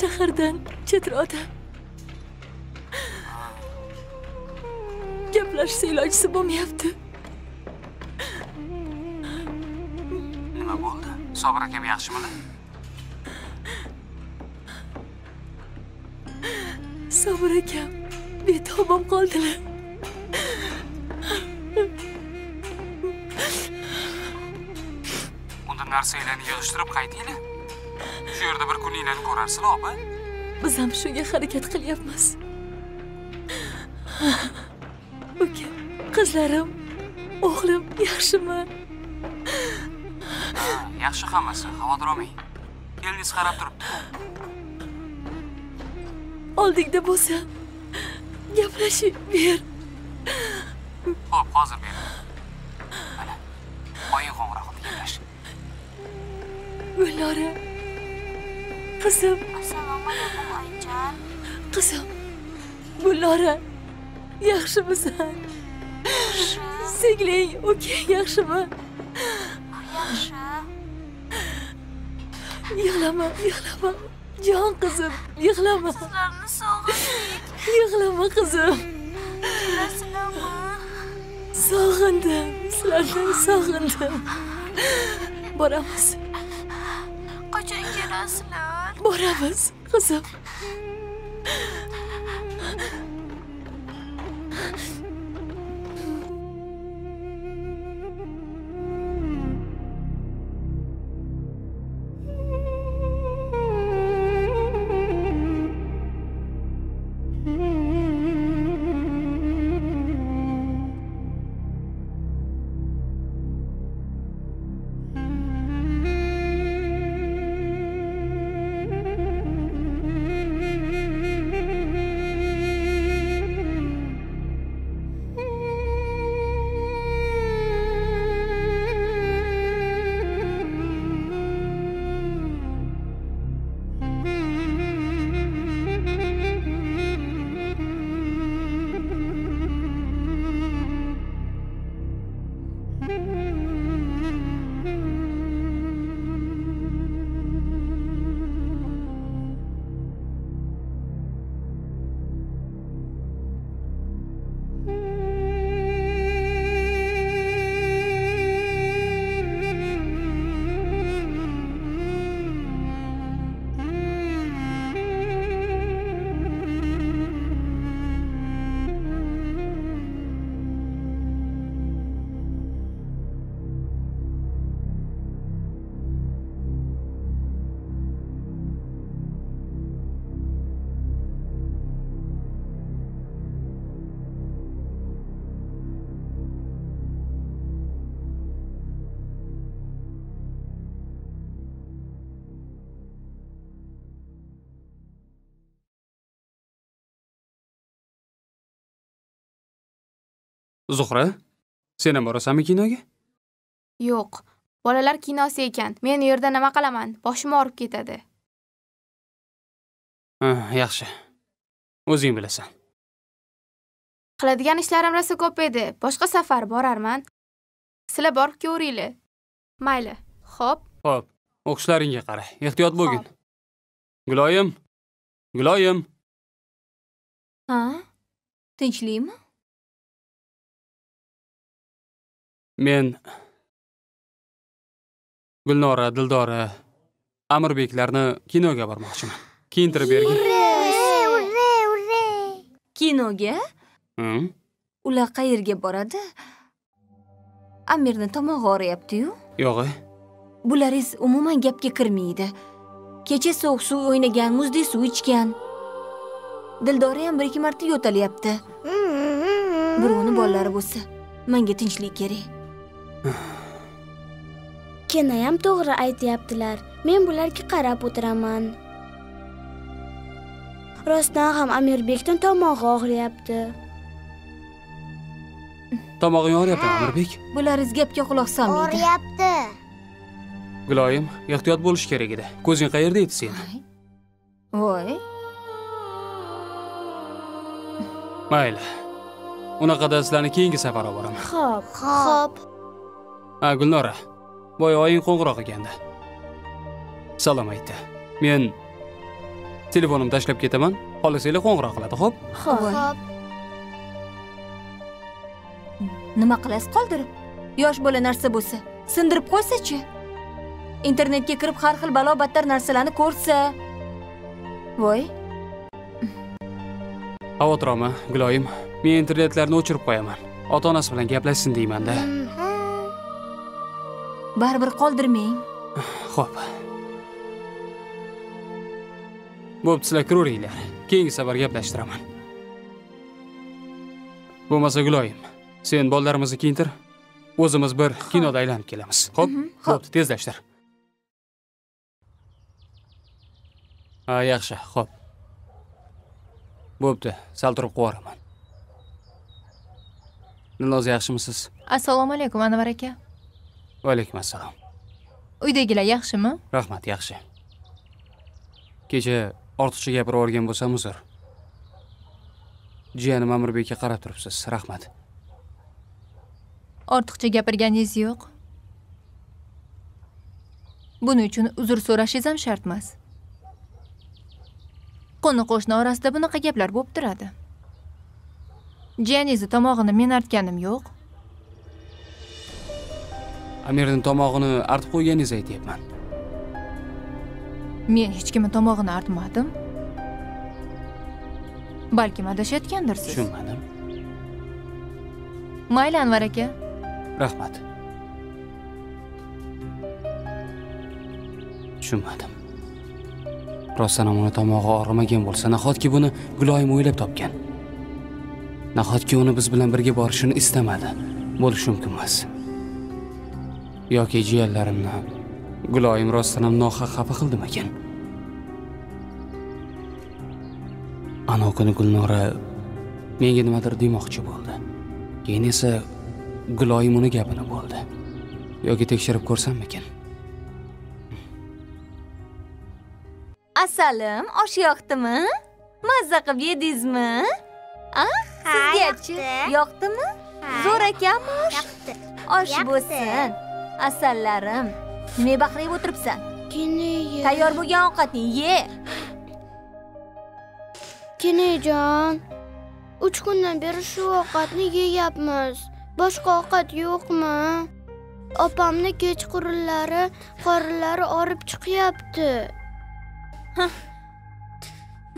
shahardan chetroqda. Gaplashsa ilojisi bo'lmayapti. Nima bo'ldi? Sobir akam yaxshimidi? Sabr akam betobam qoldilar. Narsanglarni yig'ishtirib qaytinglar. Shu yerda bir kuninglarni ko'rarsizlar, opa. Biz ham shunga harakat qilyapmiz. Uka, qizlarim, o'g'lim yaxshimi? Yaxshi hammasi, xavotir olmang. Keliningiz qarab turibdi. Oldingda bo'lsa, gaplashib ber. Xo'p, hozir beraman. Gulnora. Qizim, assalomu alaykum oyijon qizim. Gulnora, yaxshimisan? Singling, ukang yaxshimi? yaxshi Yig'lama, yig'lama. Jon qizim, yig'lama. sizlarni sog'indik Yig'lama qizim. kelasizlarmi Sog'indim, sizlarni sog'indim. Boramiz, qachon kelasizlar zuhra sen ham borasanmi kinoga? Yo'q bolalar kinosi ekan. Men u yerda nima qilaman? Boshim og'rib ketadi. Yaxshi. O'zing bilasan. Qiladigan ishlarim rosa ko'p edi. Boshqa safar borarman. Sizlar borib ko'ringlar. Mayli. Xo'p. Xo'p, o'qishlaringga qara. Ehtiyot bo'lgin. Guloyim guloyim. Ha? Tinchlikmi men gulnora dildora amirbeklarni kinoga bormoqchiman. Kiyintirib bergin. kinoga? Hmm? ular qayerga boradi. Amirni tomog'i og'riyapti-yu. Yo'q e. Bularingiz umuman gapga kirmaydi. Kecha sovuq suv o'ynagan muzdek suv ichgan. Dildora ham bir ikki marta yo'talyapti. Birovni bolalari bo'lsa manga tinchlik kerak kenayam to'g'ri aytyaptilar. Men bularga qarab o'tiraman. Rostdan ham amirbekdan tomog'i og'riyapti. Tomog'ing og'riyaptimi amirbek? bularingiz gapga quloq solmaydi. Og'riyapti. guloyim ehtiyot bo'lish kerak edi. Ko'zing qayerda edi seni voy. Mayli. Unaqada sizlarni keyingi safar olib boraman xo'p. Xo'p ha gulnora boya oying qo'ng'iroq qilgandi salom aytdi. Men telefonimni tashlab ketaman xohlasanglar qo'ng'iroq qiladi xo'p? Xo'p. nima qilasiz qoldirib? Yosh bola narsa bo'lsa sindirib qo'ysachi? Internetga kirib har xil balo battar narsalarni ko'rsa. Voy. Xavotir olma guloyim men internetlarni o'chirib qo'yaman. Ota onasi bilan gaplashsin deymanda baribir qoldirmang Xo'p. Bo'pti, sizlar kiraveringlar. Keyingi safar gaplashtiraman. Bo'lmasa Guloyim, sen bolalarimizni kiyintir. O'zimiz bir kinoda aylanib kelamiz. Xo'p? Bo'pti, tezlashtir. Ha, yaxshi, xo'p. Bo'pti, sal turib qo'yaraman. Dilnoz yaxshimisiz? assalomu alaykum anvar aka Va alaykum assalom. uydagilar yaxshimi Rahmat, yaxshi. Kecha ortiqcha gapirib yuborgan bo'lsam uzr. Jiyanim Amirbekka qarab turibsiz. Rahmat. ortiqcha gapirganingiz yo'q buning uchun uzr so'rashingiz ham shart emas qo'ni qo'shni orasida bunaqa gaplar bo'lib turadi jiyaningizni tomog'ini men artganim yo'q Amirning tomog'ini artib qo'yganingizni aytyapman. men hech kimni tomog'ini artmadim balkim adashayotgandirsiz Tushunmadim. mayli anvar aka Rahmat. Tushunmadim. Rostdan ham uni tomog'i og'rimagan bo'lsa, nahotki buni Guloyim o'ylab topgan. Nahotki uni biz bilan birga borishini istamadi. Bo'lishi mumkin emas. Yoki jiyanlarimni Guloyim rostdan ham nohaq xafa qildimikan? Ana kuni Gulnora menga nimadir demoqchi bo'ldi. Keyin esa Guloyim uni gapini bo'ldi. Yoki tekshirib ko'rsammikin? asalim osh yoqdimi mazza qilib yedingizmi a sizgachi yoqdimi zo'r ekanmi osh Yoqdi. osh bo'lsin asallarim nima baqirib o'tiribsan tayyor bo'lgan ovqatni ye. Kenajon uch kundan beri shu ovqatni yeyapmiz. Boshqa ovqat yo'qmi? Opamni kechqurunlari qorinlari og'rib chiqyapti.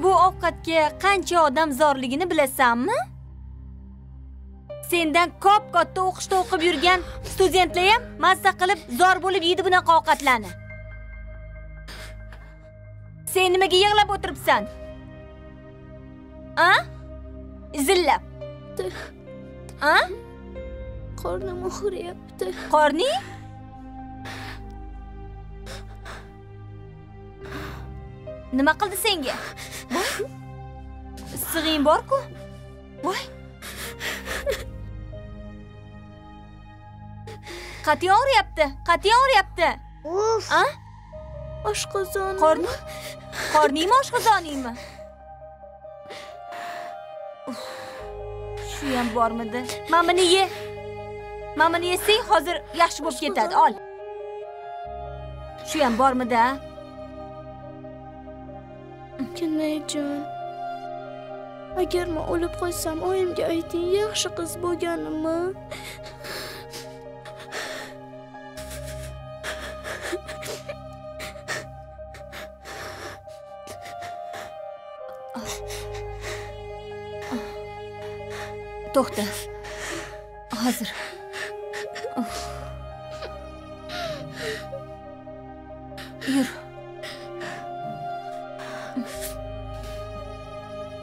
Bu ovqatga qancha odam zorligini bilasanmi sendan kop katta o'qishda o'qib yurgan studentlar ham mazza qilib zor bo'lib yeydi bunaqa ovqatlarni. Sen nimaga yig'lab o'tiribsan? A? Zillab a? Qornim og'riyapti qorning nima qildi senga? Issig'ing bor-ku. Voy qat'iyan uryapti qat'iyan uryapti uf. A? Oshqozon qorni qorningmi oshqozoningmi shu ham bormidi. Mana buni ye mana buni yesang hozir yaxshi bo'lib ketadi ol. Shu ham bormidi a? Agar men o'lib qolsam oyimga ayting yaxshi qiz bo'lganimni to'xta hozir oh. yur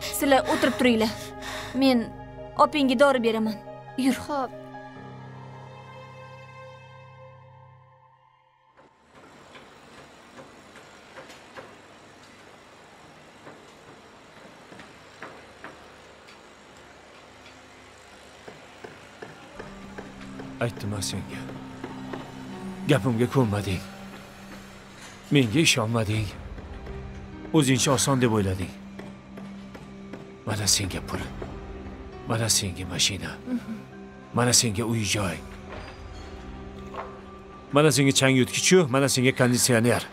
sizlar o'tirib turinglar men opangga dori beraman. Yur ho'p aytdim senga. Gapimga ko'nmading menga ishonmading o'zingcha oson deb o'ylading. Mana senga pul. Mana senga mashina. Mana senga uy joy. Mana senga changyutgichu mana senga konditsioner.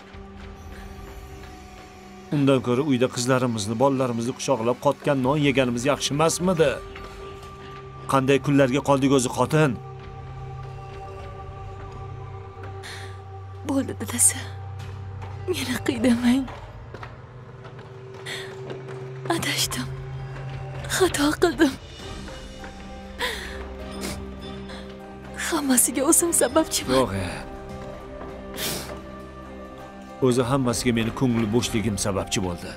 Undan ko'ra uyda qizlarimizni bolalarimizni quchoqlab qotgan non yeganimiz yaxshi emasmidi? Qanday kunlarga qoldik o'zi xotin? Bo'ldi dadasi meni qiydamang. Adashdim xato qildim. Hammasiga o'zim sababchiman yo'q o'zi hammasiga meni ko'ngli bo'shligim sababchi bo'ldi.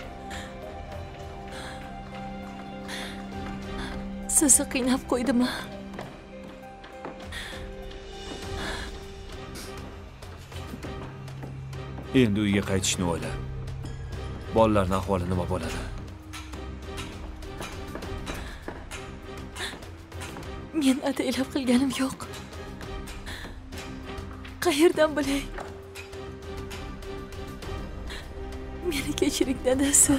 Sizni qiynab qo'ydimmi endi uyga qaytishni o'yla. Bolalarning ahvoli nima bo'ladi? Men ataylab qilganim yo'q. Qayerdan bilay? Meni kechiring dadasi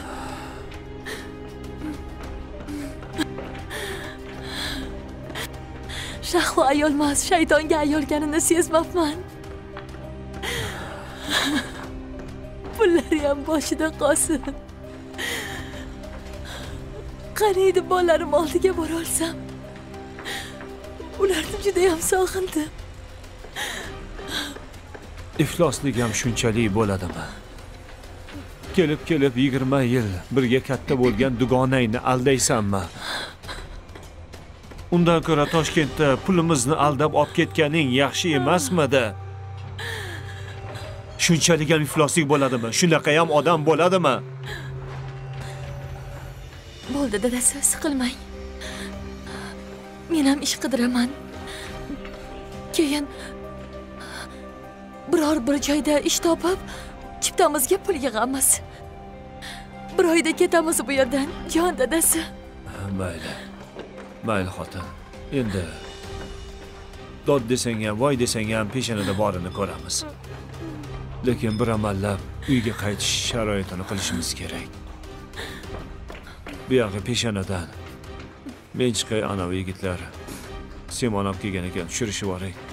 shahvo ayolmas shaytonga ayolganini sezmabman. Ham boshida qolsin. Qaniydi bolalarim oldiga borolsam? Ularni judayam sog'indim. Ifloslik ham shunchalik bo'ladimi? Kelib kelib yigirma yil birga katta bo'lgan dugonangni aldaysanmi? Undan ko'ra toshkentda pulimizni aldab olib ketganing yaxshi emasmidi? Shunchalik ham ifloslik bo'ladimi? Shunaqa ham odam bo'ladimi? Bo'ldi dadasi siqilmang. Men ham ish qidiraman. Keyin biror bir joyda ish topib chiptamizga pul yig'amiz. Bir oyda ketamiz bu yerdan jon dadasi. Mayli. Mayli xotin. Endi dod desang ham voy desang ham peshonada borini ko'ramiz lekin bir amallab uyga qaytish sharoitini qilishimiz kerak. Buyog'i peshanadan men chiqay anavi yigitlar. Simon olib kelgan ekan tushirishib yuboring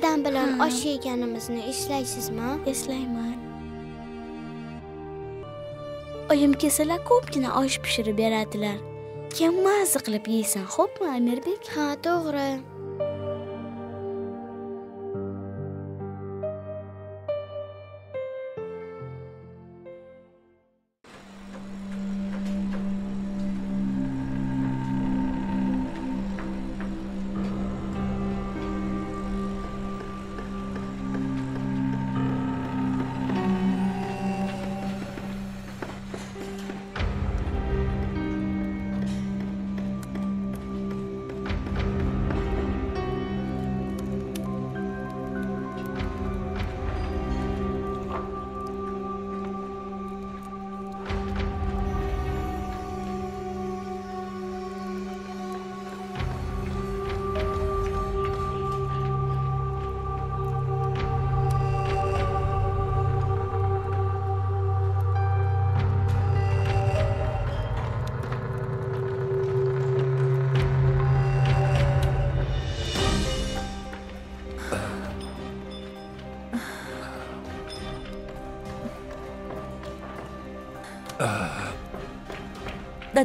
dadam bilan osh yeganimizni eslaysizmi eslayman. Oyim kelsalar ko'pgina osh pishirib beradilar. Keyin mazza qilib yeysan xo'pmi amirbek? Ha to'g'ri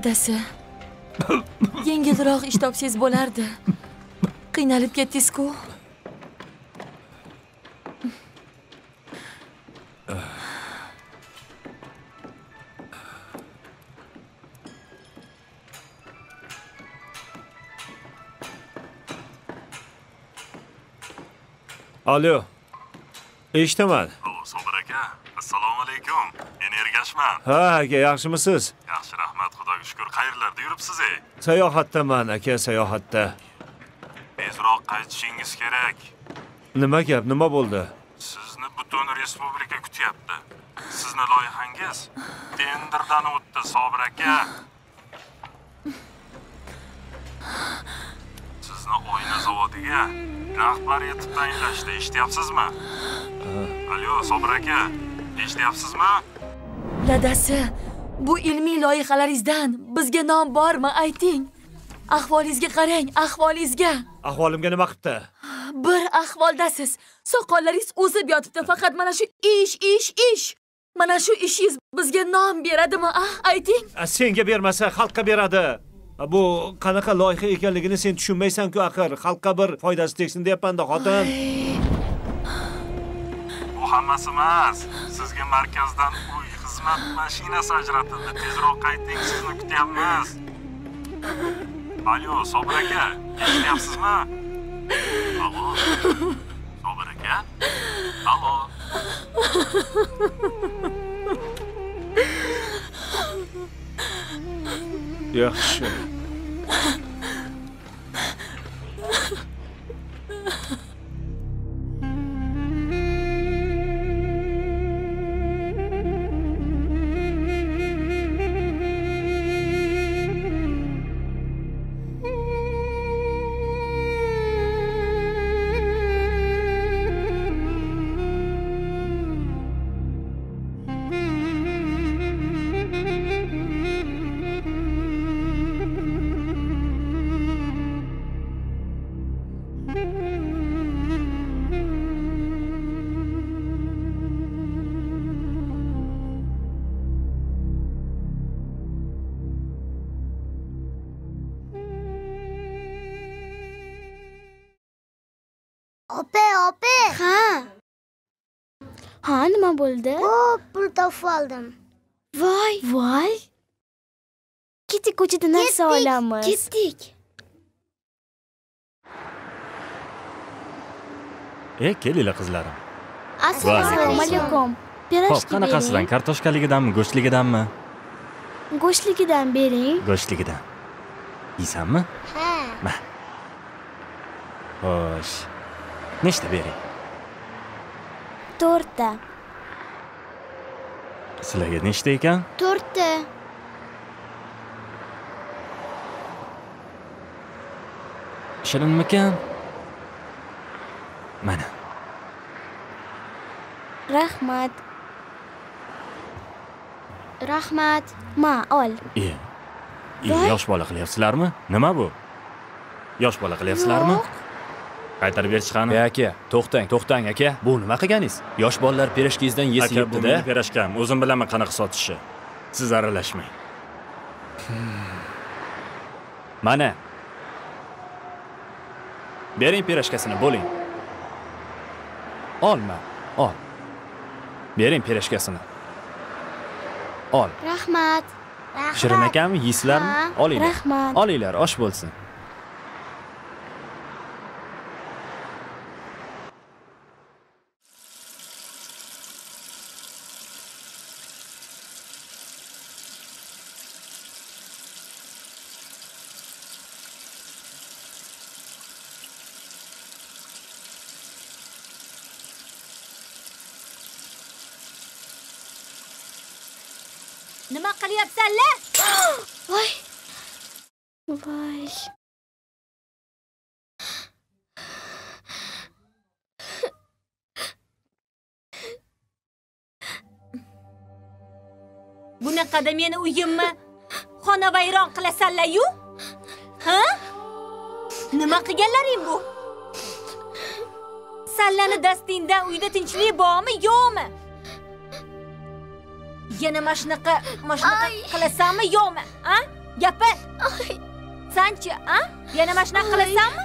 dadasi yengilroq ish topsangiz bo'lardi qiynalib ketdingiz-ku alo eshitaman sobir aka assalomu alaykum men ergashman ha aka yaxshimisiz sayohatdaman aka sayohatda. Tezroq qaytishingiz kerak. Nima gap nima bo'ldi? Sizni butun respublika kutyapti. Sizni loyihangiz tenderdan o'tdi sobir aka. Sizni oyna zavodiga rahbar etib tayinlashdi eshityapsizmi? Alo sobir aka eshityapsizmi? Dadasi bu ilmiy loyihalaringizdan bizga nom bormi ayting? Ahvolingizga qarang ahvolingizga. Ahvolimga nima qilibdi bir ahvoldasiz. Soqollaringiz o'sib yotibdi faqat mana shu ish ish ish. Mana shu ishingiz bizga nom beradimi ah ayting? A, senga bermasa xalqqa beradi. Bu qanaqa loyiha ekanligini sen tushunmaysan-ku axir. Xalqqa bir foydasi tegsin deyapman-da xotin. Bu hammasi emas sizga markazdan uy xizmat mashinasi ajratildi tezroq qayting sizni kutyapmiz. Alo sobir aka eshityapsizmi alo? Sobir aka? Alo? Yaxshi. Opa opa ha. Ha nima bo'ldi? Ko'p pul topib oldim. Voy. Voy. Ketdik ko'chada narsa olamiz. ketdik. E kelinglar qizlarim. Assalomu alaykum ho'p pirojki qanaqasidan bering kartoshkaligidanmi go'shtligidanmi? Go'shtligidan bering. Go'shtligidan. Yeysanmi? Ha. Ma xo'sh nechta bering to'rtta sizlarga nechta ekan to'rtta shirinmikan mana rahmat. Rahmat. Ma ol. E yosh bola qilyapsizlarmi? Nima bu? Yosh bola qilyapsizlarmi? Yo'q. Qaytarib berish qani ey aka to'xtang to'xtang aka. Bu nima qilganingiz? Yosh bolalar pirojkingizdan yesa aka bu yebdida meni pirojkam o'zim bilaman qanaqa sotishni siz aralashmang. Mana. Bering pirojkasini bo'ling. Olma ol. Bering pirojkasini ol. Rahmat. Shirin akami yeysizlarmi olinglar. rahmat. olinglar osh bo'lsin nima qilyapsanlar voy voy bunaqada meni uyimni xonavayron qilasanlar-yu ha? Nima qilganlaring bu? Sallani dastingdan uyda tinchlik bormi yo'qmi? Yana mana shunaqa qilasanmi yo'qmi a? Gapir sanchi a? Yana mana shunaqa qilasanmi?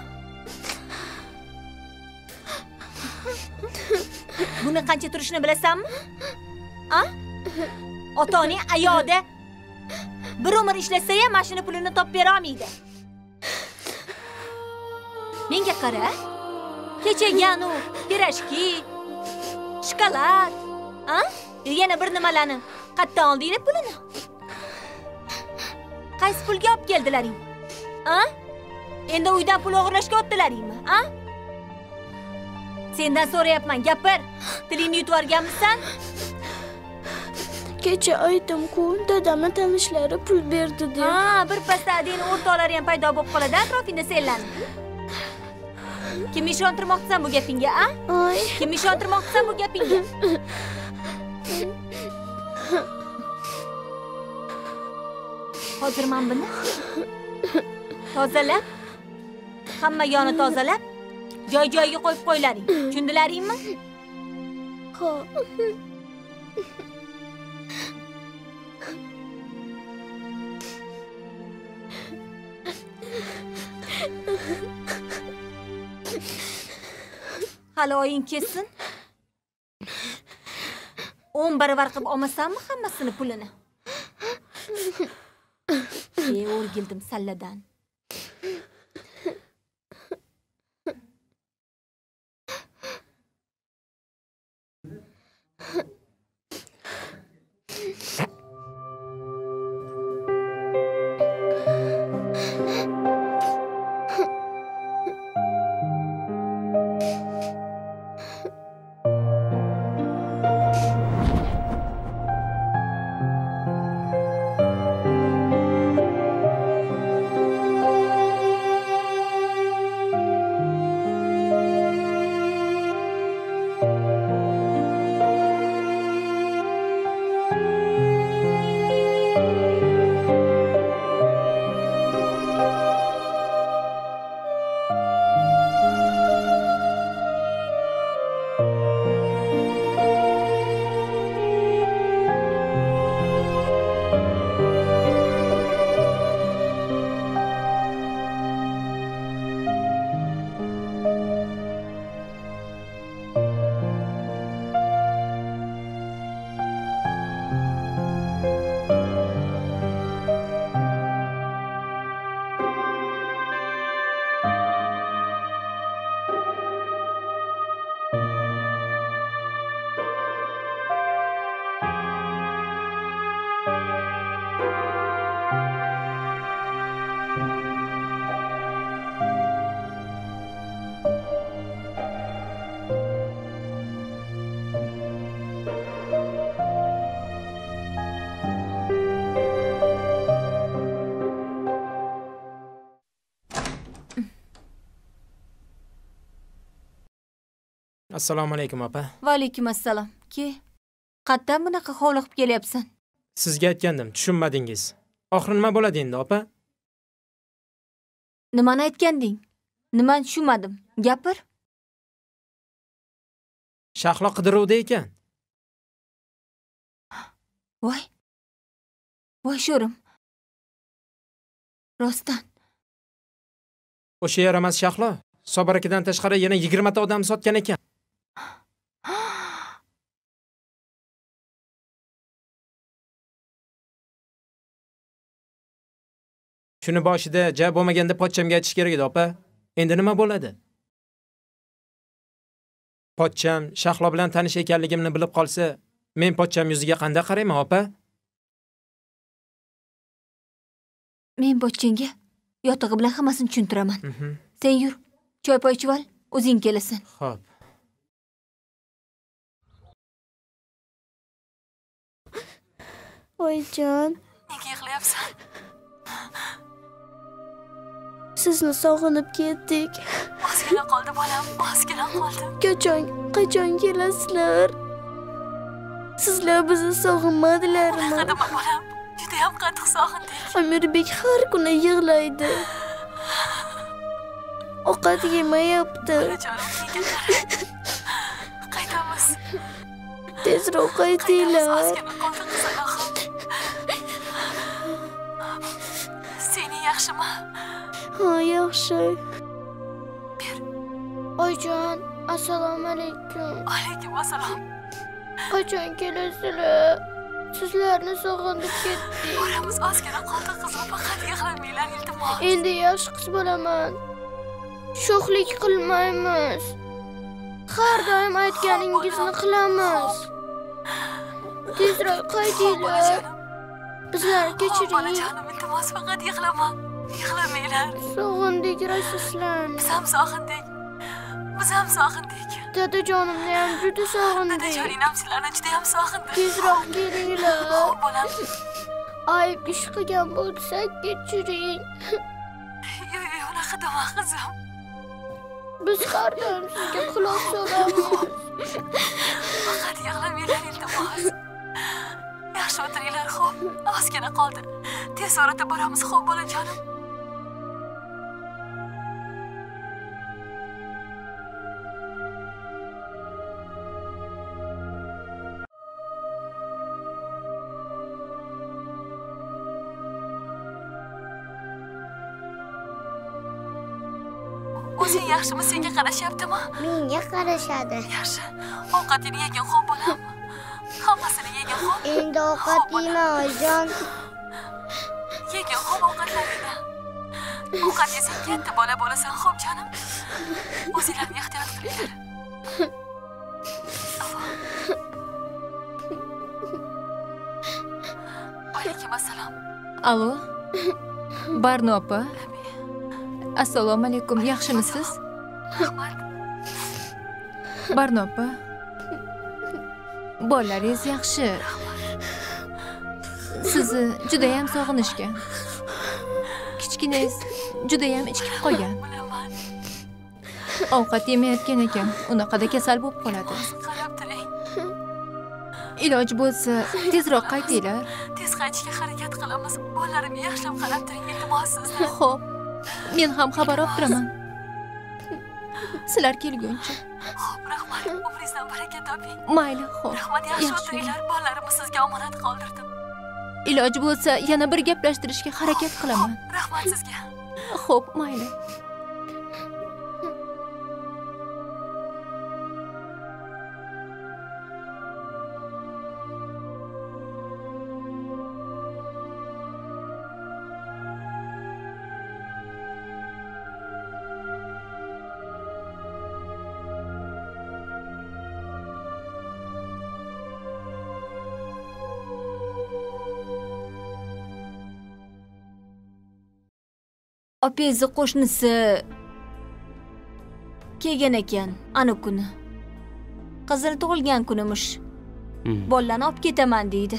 Buni qancha turishini bilasanmi? A ota onang ayoda bir umr ishlasa ham mashina pulini topib bera olmaydi menga qara kechaganu pirojki shokolad a? Yana bir nimalarni qayerdan oldinglar pulini. Qaysi pulga olib keldilaring a? Endi uydan pul o'g'irlashga otdilaringmi a? Sendan so'rayapman gapir tilingni yutib yuborganmisan? Kecha aytdim-ku dadamni tanishlari pul berdi deb. Ha birpasda adingni o'rtoqlari ham paydo bo'lib qoladi atrofingda senlarni. Kimni ishontirmoqchisan bu gapingga a? Kimni ishontirmoqchisan bu gapingga? Hozir mana buni. Tozalab hamma yoni tozalab joy joyiga qo'yib qo'ylaring. Tushundilaringmi? Ho'p hali oying kelsin o'n baravar qilib olmasanmi hammasini pulini. E o'rgildim salladan. Assalomu alaykum opa. Va alaykum assalom ke qayerdan bunaqa hovliqib kelyapsan? Sizga aytgandim tushunmadingiz. Oxiri nima bo'ladi endi opa? Nimani aytganding? Nimani tushunmadim? Gapir. Shahlo qidiruvda ekan. Voy. Voy sho'rim. Rostdan. O'sha yaramas shahlo sobarakidan tashqari yana yigirmata odam sotgan ekan shuni boshida ja bo'lmaganda pochchamga aytish kerak edi opa. Endi nima bo'ladi? Pochcham shahlo bilan tanish ekanligimni bilib qolsa men pochcham yuziga qanday qarayman opa? Men pochchangga yotig'i bilan hammasini tushuntiraman. Sen yur choy poy ichib ol o'zing kelasan. Ho'p oyijon nega yig'layapsan sizni sog'inib ketdik. Ozgina qoldi bolam ozgina qoldi. Qachon qachon kelasizlar? Sizlar bizni sog'inmadilarmi? Nima bolam judayam qattiq sog'indik. Amirbek har kuni yig'laydi. Ovqat yemayapti. Qaytamiz. Tezroq qaytinglar. Ozgina qoldi qizaloqim sening yaxshimi ha yaxshi oyijon assalomu alaykum alaykum assalom qachon kelasizlar sizlarni sog'inib ketdik boramiz ozgina qoldi qizim faqat yig'lamanglar iltimos endi yaxshi qiz bo'laman sho'xlik qilmaymiz har doim aytganingizni qilamiz tezroq qaytinglar bizlarni kechiring bolajonim iltimos faqat yig'lama yig'lamanglar sog'indik rasuslarni biz ham sog'indik. Biz ham sog'indik. Dadajonimni ham juda sog'indik. Dadajoning ham sizlarni judayam sog'indik. Tezroq kelinglar. Bolam ayb ish qilgan bo'lsak kechiring yo'q yo'q unaqa dema qizim. Biz har doim sizga quloq solamiz. Faqat yig'lamanglar iltimos yaxshi o'tiringlar xo'p. Ozgina qoldi. Tez orada boramiz xo'p bolajonim yaxshimi? Senga qarashyaptimi? Menga qarashadi. Yaxshi. Ovqatingni yegin xo'p bolam hammasini yegin xo'p. Endi ovqat yeyman oyijon. Yegin xo'p ovqatlaringni ovqat yesang katta bola bo'lasan xo'p jonim. O'zinglarni ehtiyot qilinglar. Alaykum assalom Allo. Barno opa. Assalomu alaykum. Yaxshimisiz? Barno opa. Bolalaringiz yaxshi. Sizni juda ham sog'inishgan. Kichkinangiz juda ham ichkib qolgan. Ovqat yemayotgan ekan. Unaqada kasal bo'lib qoladi. Iloji bo'lsa, tezroq qaytinglar. tez qaytishga harakat qilamiz bolalarimga yaxshilab qarab turing iltimos sizdan Xo'p. Men ham xabar olib turaman. Sizlar kelguncha. Rahmat. Umringizdan baraka toping. Mayli, xo'p. Rahmat, Yaxshi. o'tiringlar. Bolalarimni sizga omonat qoldirdim. Iloji bo'lsa, yana bir gaplashtirishga harakat qilaman. Rahmat sizga. Xo'p, mayli. Opanggizni qo'shnisi kelgan ekan ana kuni. Qizini tug'ilgan kunimish. Hmm. bolalarni olib ketaman deydi.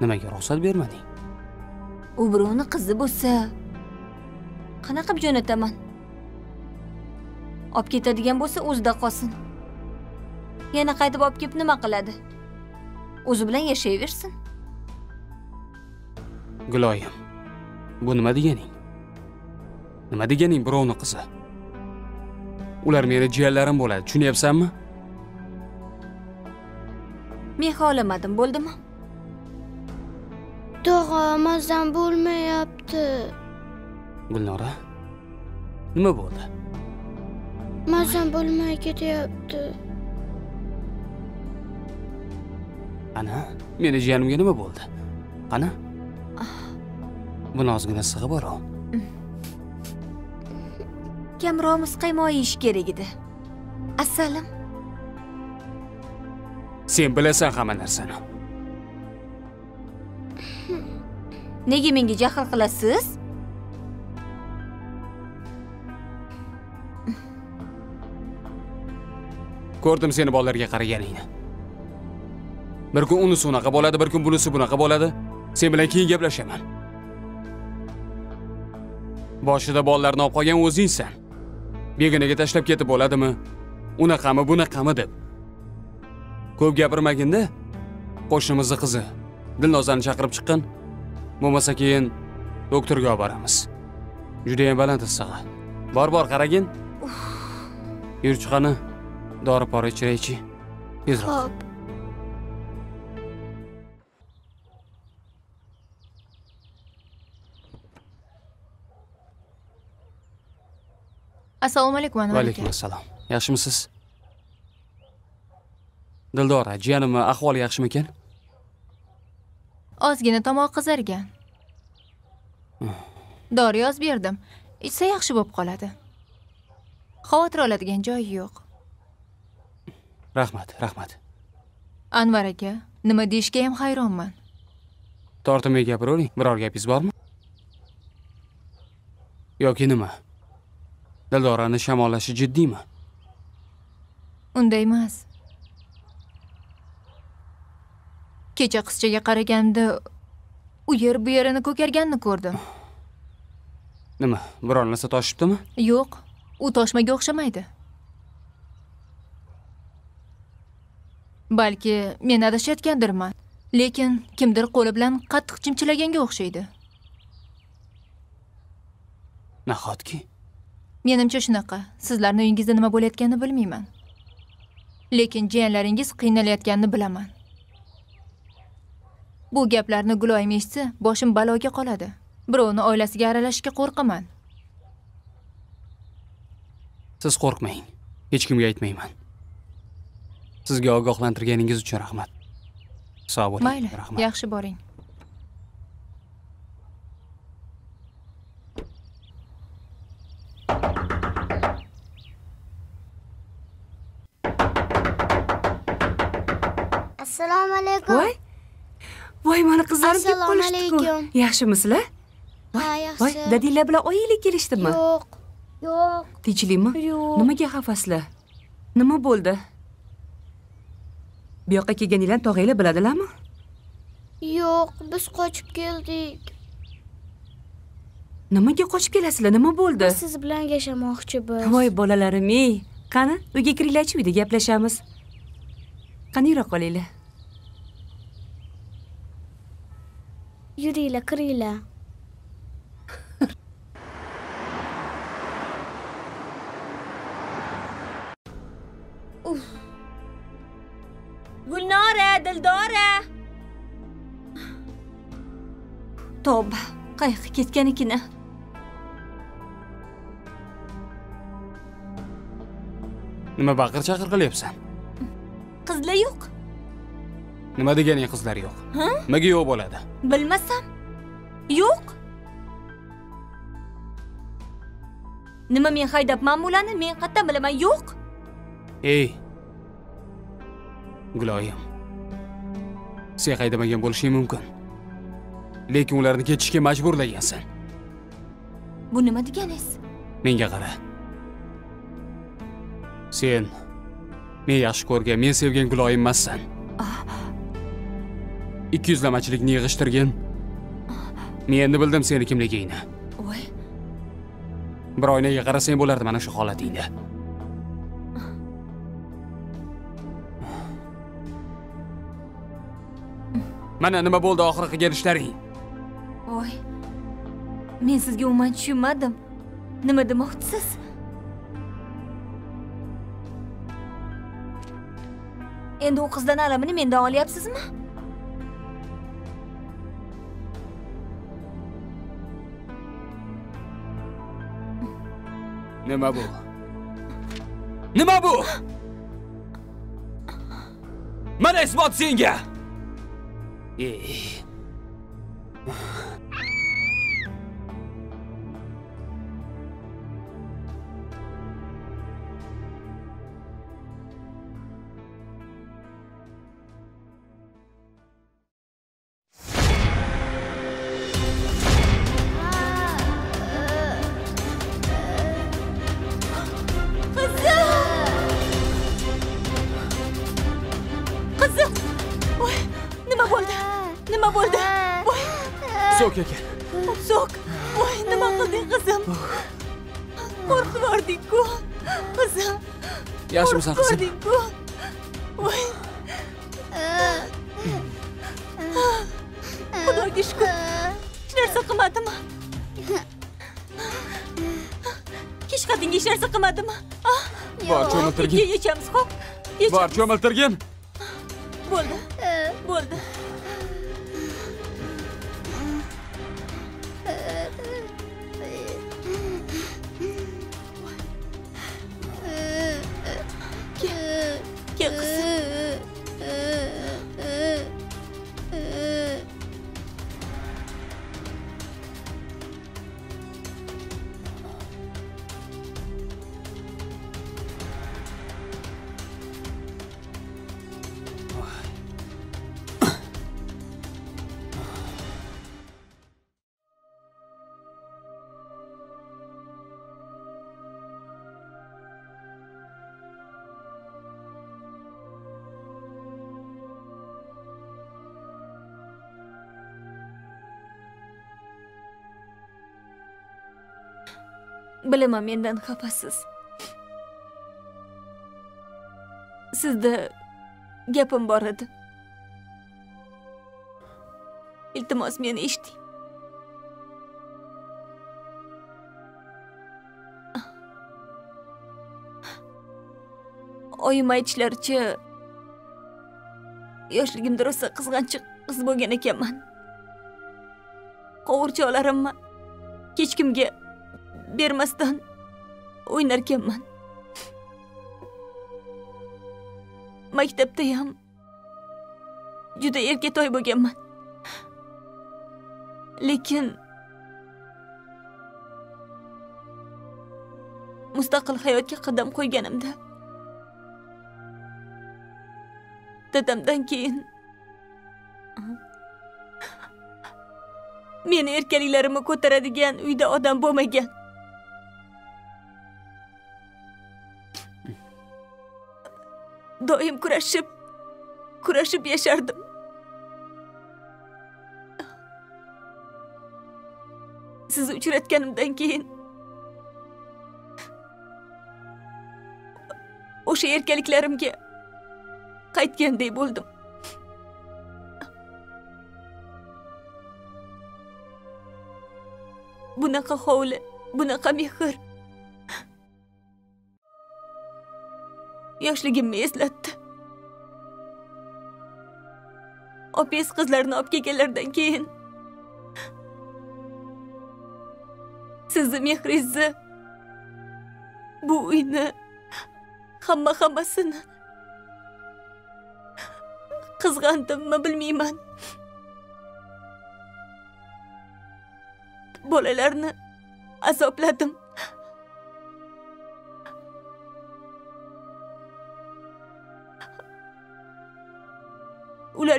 Nimaga ruxsat bermading? U birovni qizi bo'lsa qanaqa qilib jo'nataman olib ketadigan bo'lsa o'zida qolsin. Yana qaytib olib kelib nima qiladi? O'zi bilan yashayversin. Guloyim bu nima deganing? Nima deganing birovni qizi? Ular meni jiyanlarim bo'ladi tushunyapsanmi? Men xohlamadim bo'ldimi? Tog'a mazam bo'lmayapti. Gulnora nima bo'ldi? Mazam bo'lmay ketyapti. Ana meni jiyanimga nima bo'ldi? Qani buni ozgina sig'i bor u kamroq muzqaymoq yeyish kerak edi. Asalim sen bilasan hamma narsani. Nega menga jahl qilasiz? Ko'rdim seni bolalarga qaraganingni. Bir kun unisi unaqa bo'ladi bir kun bunisi bunaqa bo'ladi. Sen bilan keyin gaplashaman boshida bolalarni olib qolgan o'zingsan begonaga tashlab ketib bo'ladimi? Unaqami bunaqami deb. Ko'p gapirmaginda qo'shnimizni qizi dilnozani chaqirib chiqqin bo'lmasa keyin doktorga olib boramiz. Judayam baland issig'i bor bor qaragin. Yur chiqani dori pora ichiraychi tezroq assalomu alaykum anvar va aka. Alaykum assalom yaxshimisiz dildora jiyanimni ahvoli yaxshimikan ozgina tomoq qizargan. Dori yozib berdim. Ichsa yaxshi bo'lib qoladi. Xavotir oladigan joyi yo'q. Rahmat rahmat. Anvar aka nima deyishga ham hayronman. Tortinmay gapiravering biror gapingiz bormi? Yoki nima dildorani shamollashi jiddiymi? Unday emas kecha qizchaga qaraganimda u yer bu yerini ko'karganini ko'rdim. Nima biror narsa toshibdimi? Yo'q u toshmaga o'xshamaydi. Balki men adashayotgandirman lekin kimdir qo'li bilan qattiq chimchilaganga o'xshaydi. Nahotki menimcha shunaqa sizlarni uyingizda nima bo'layotganini bilmayman. Lekin jiyanlaringiz qiynalayotganini bilaman. Bu gaplarni guloyim eshitsa boshim baloga qoladi. Birovni oilasiga aralashishga qo'rqaman. Siz qo'rqmang. Hech kimga aytmayman. Sizga ogohlantirganingiz uchun rahmat. Sog' bo'ling mayli rahmat. yaxshi boring assalomu alaykum. Voy. Voy mani qizlarim kelib qolishdi-ku. alaykum. yaxshimisizlar ha voy yaxshi. dadanglar bilan oyinglar kelishdimi yo'q yo'q. Tinchlikmi? Yo'q. nimaga xafasizlar nima bo'ldi? Bu yoqqa kelganinglar tog'anglar biladilarmi? Yo'q biz qochib keldik. Nimaga qochib kelasizlar? Nima bo'ldi? Biz siz bilan yashamoqchi biz voy bolalarim ey qani uyga kiringlarchi uyda gaplashamiz. Qani yura qolinglar yuringlar kiringlar gulnora dildora. Tavba qayoqqa ketganikini? Nima baqir chaqir qilyapsan? Qizlar yo'q nima deganing qizlar yo'q? Nimaga yo'q bo'ladi? Bilmasam? Yo'q. Nima men haydabmanmi ularni men qayerdan bilaman? Yo'q. Ey. Guloyim. Sen haydamagan bo'lishing mumkin. Lekin ularni ketishga majburlagansan. Bu nima deganingiz? Menga qara. Sen men yaxshi ko'rgan men sevgan guloyim emassan ikki yuzlamachilikni yig'ishtirgin. Men endi bildim seni kimligingni. Voy. Bir oynaga qarasang bo'lardi mana shu holatingda. Mana nima bo'ldi oxirgi kelishlaring? Voy. Men sizga umuman tushunmadim. Nima demoqchisiz? Endi u qizdan alamini mendan olyapsizmi nima bu nima bu mana isbot senga Ey. Qilding qizim? Qo'rqib yubording-ku qizim Yaxshimisan, qizim? yubording-ku voy xudoga shukur hech narsa qilmadimi? Hech qadinga hech narsa qilmadimi? Ah, Bor, cho'miltirgin. Ye- yechamiz. Xo'p bor cho'miltirgin. Bo'ldi bo'ldi bilaman mendan xafasiz. Sizda gapim bor edi. Iltimos meni eshiting. Ah. Oyim aytishlaricha yoshligimda rosa qizg'anchiq qiz bo'lgan ekanman. Qovurchoqlarimni hech kimga bermasdan o'ynar ekanman maktabda ham juda erkatoy bo'lganman. Lekin mustaqil hayotga qadam qo'yganimda dadamdan keyin meni erkaliklarimni ko'taradigan uyda odam bo'lmagan. Doim kurashib kurashib yashardim sizni uchratganimdan keyin o'sha erkaliklarimga qaytgandek bo'ldim bunaqa hovli bunaqa mehr yoshligimni eslatdi opangiz qizlarni olib kelganlaridan keyin sizni mehringizni bu uyni hamma hammasini qizg'andimmi bilmayman. Bolalarni azobladim.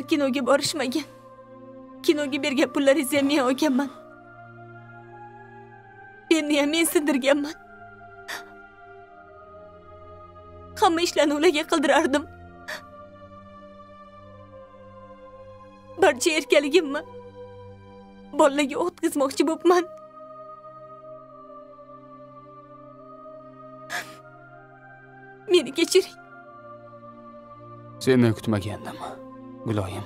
Kinoga borishmagan kinoga bergan pullaringizni ham men olganman penni ham men sindirganman hamma ishlarni ularga qildirardim barcha erkaligimni bolalarga o'tkazmoqchi bo'libman meni kechiring sendan kutmagandim guloyim.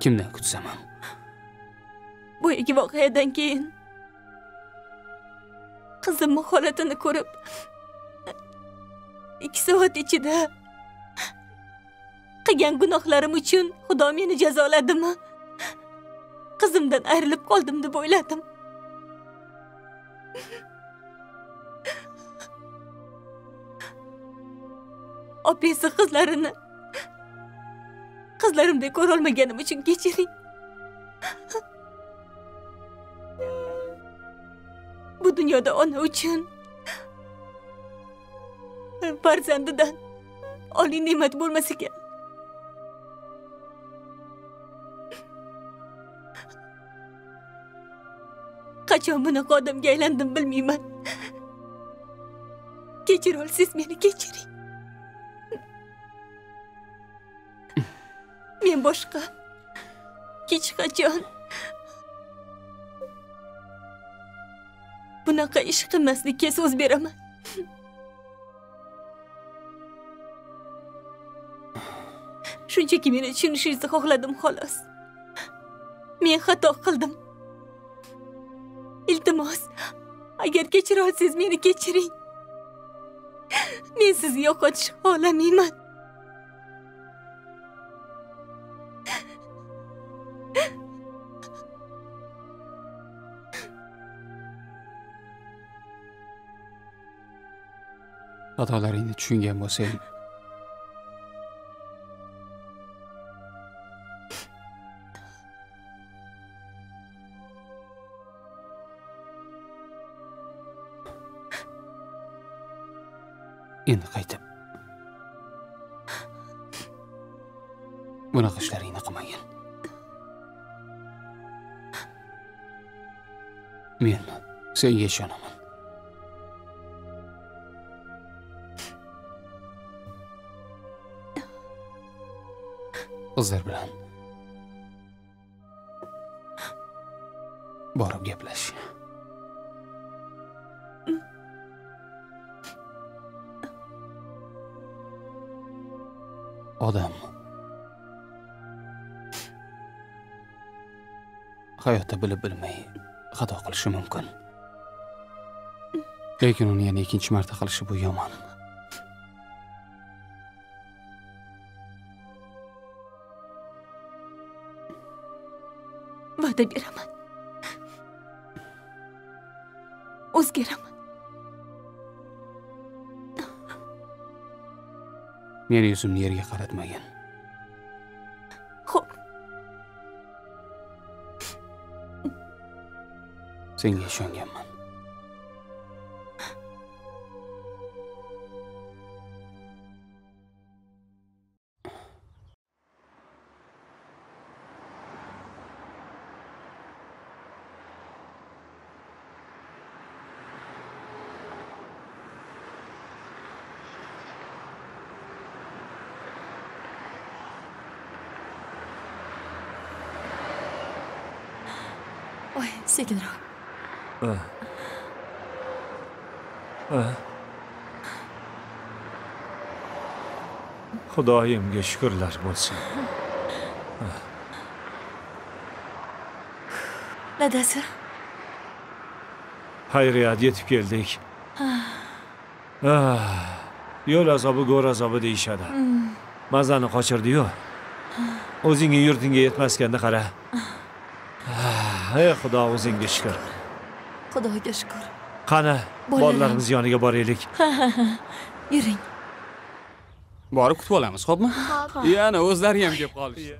Kimdan kutsam ham boyagi voqeadan keyin qizimni holatini ko'rib ikki soat ichida qilgan gunohlarim uchun xudo meni jazoladimi? Qizimdan ayrilib qoldim deb o'yladim. Opasi qizlarini qizlarimdek ko'rolmaganim uchun kechiring. Bu dunyoda ona uchun farzandidan oliy ne'mat bo'lmas ekan qachon bunaqa odamga aylandim bilmayman. Kechira olsangiz meni kechiring. Men boshqa hech qachon bunaqa ish qilmaslikka so'z beraman shunchaki meni tushunishingizni xohladim xolos men xato qildim iltimos agar kechira olsangiz meni kechiring men sizni yo'qotishni xohlamayman xatolaringni tushungan bo'lsang. Endi qaytib. Bunaqa ishlaringni qilmagin men senga ishonaman. Qizlar bilan. Borib gaplash odam. Hayotda bilib bilmay xato qilishi mumkin. Lekin uni yana ikkinchi marta qilishi bu yomon. Va'da beraman o'zgaraman meni yuzimni yerga qaratmagin Xo'p. senga ishonganman voy sekinroq Ah. Ah. xudoyimga shukurlar bo'lsin dadasi xayriyat yetib keldik yo'l azobi go'r azobi deyishadi Mm. mazani qochirdiyu o'zingga yurtingga yetmasganda qara ey xudo o'zingga shukur xudoga shukur qani Bolalar. bolalarimiz yoniga boraylik. Yuring. Borib kutib olamiz xo'pmi Xo'p. yana o'zlari ham kelib qolishdi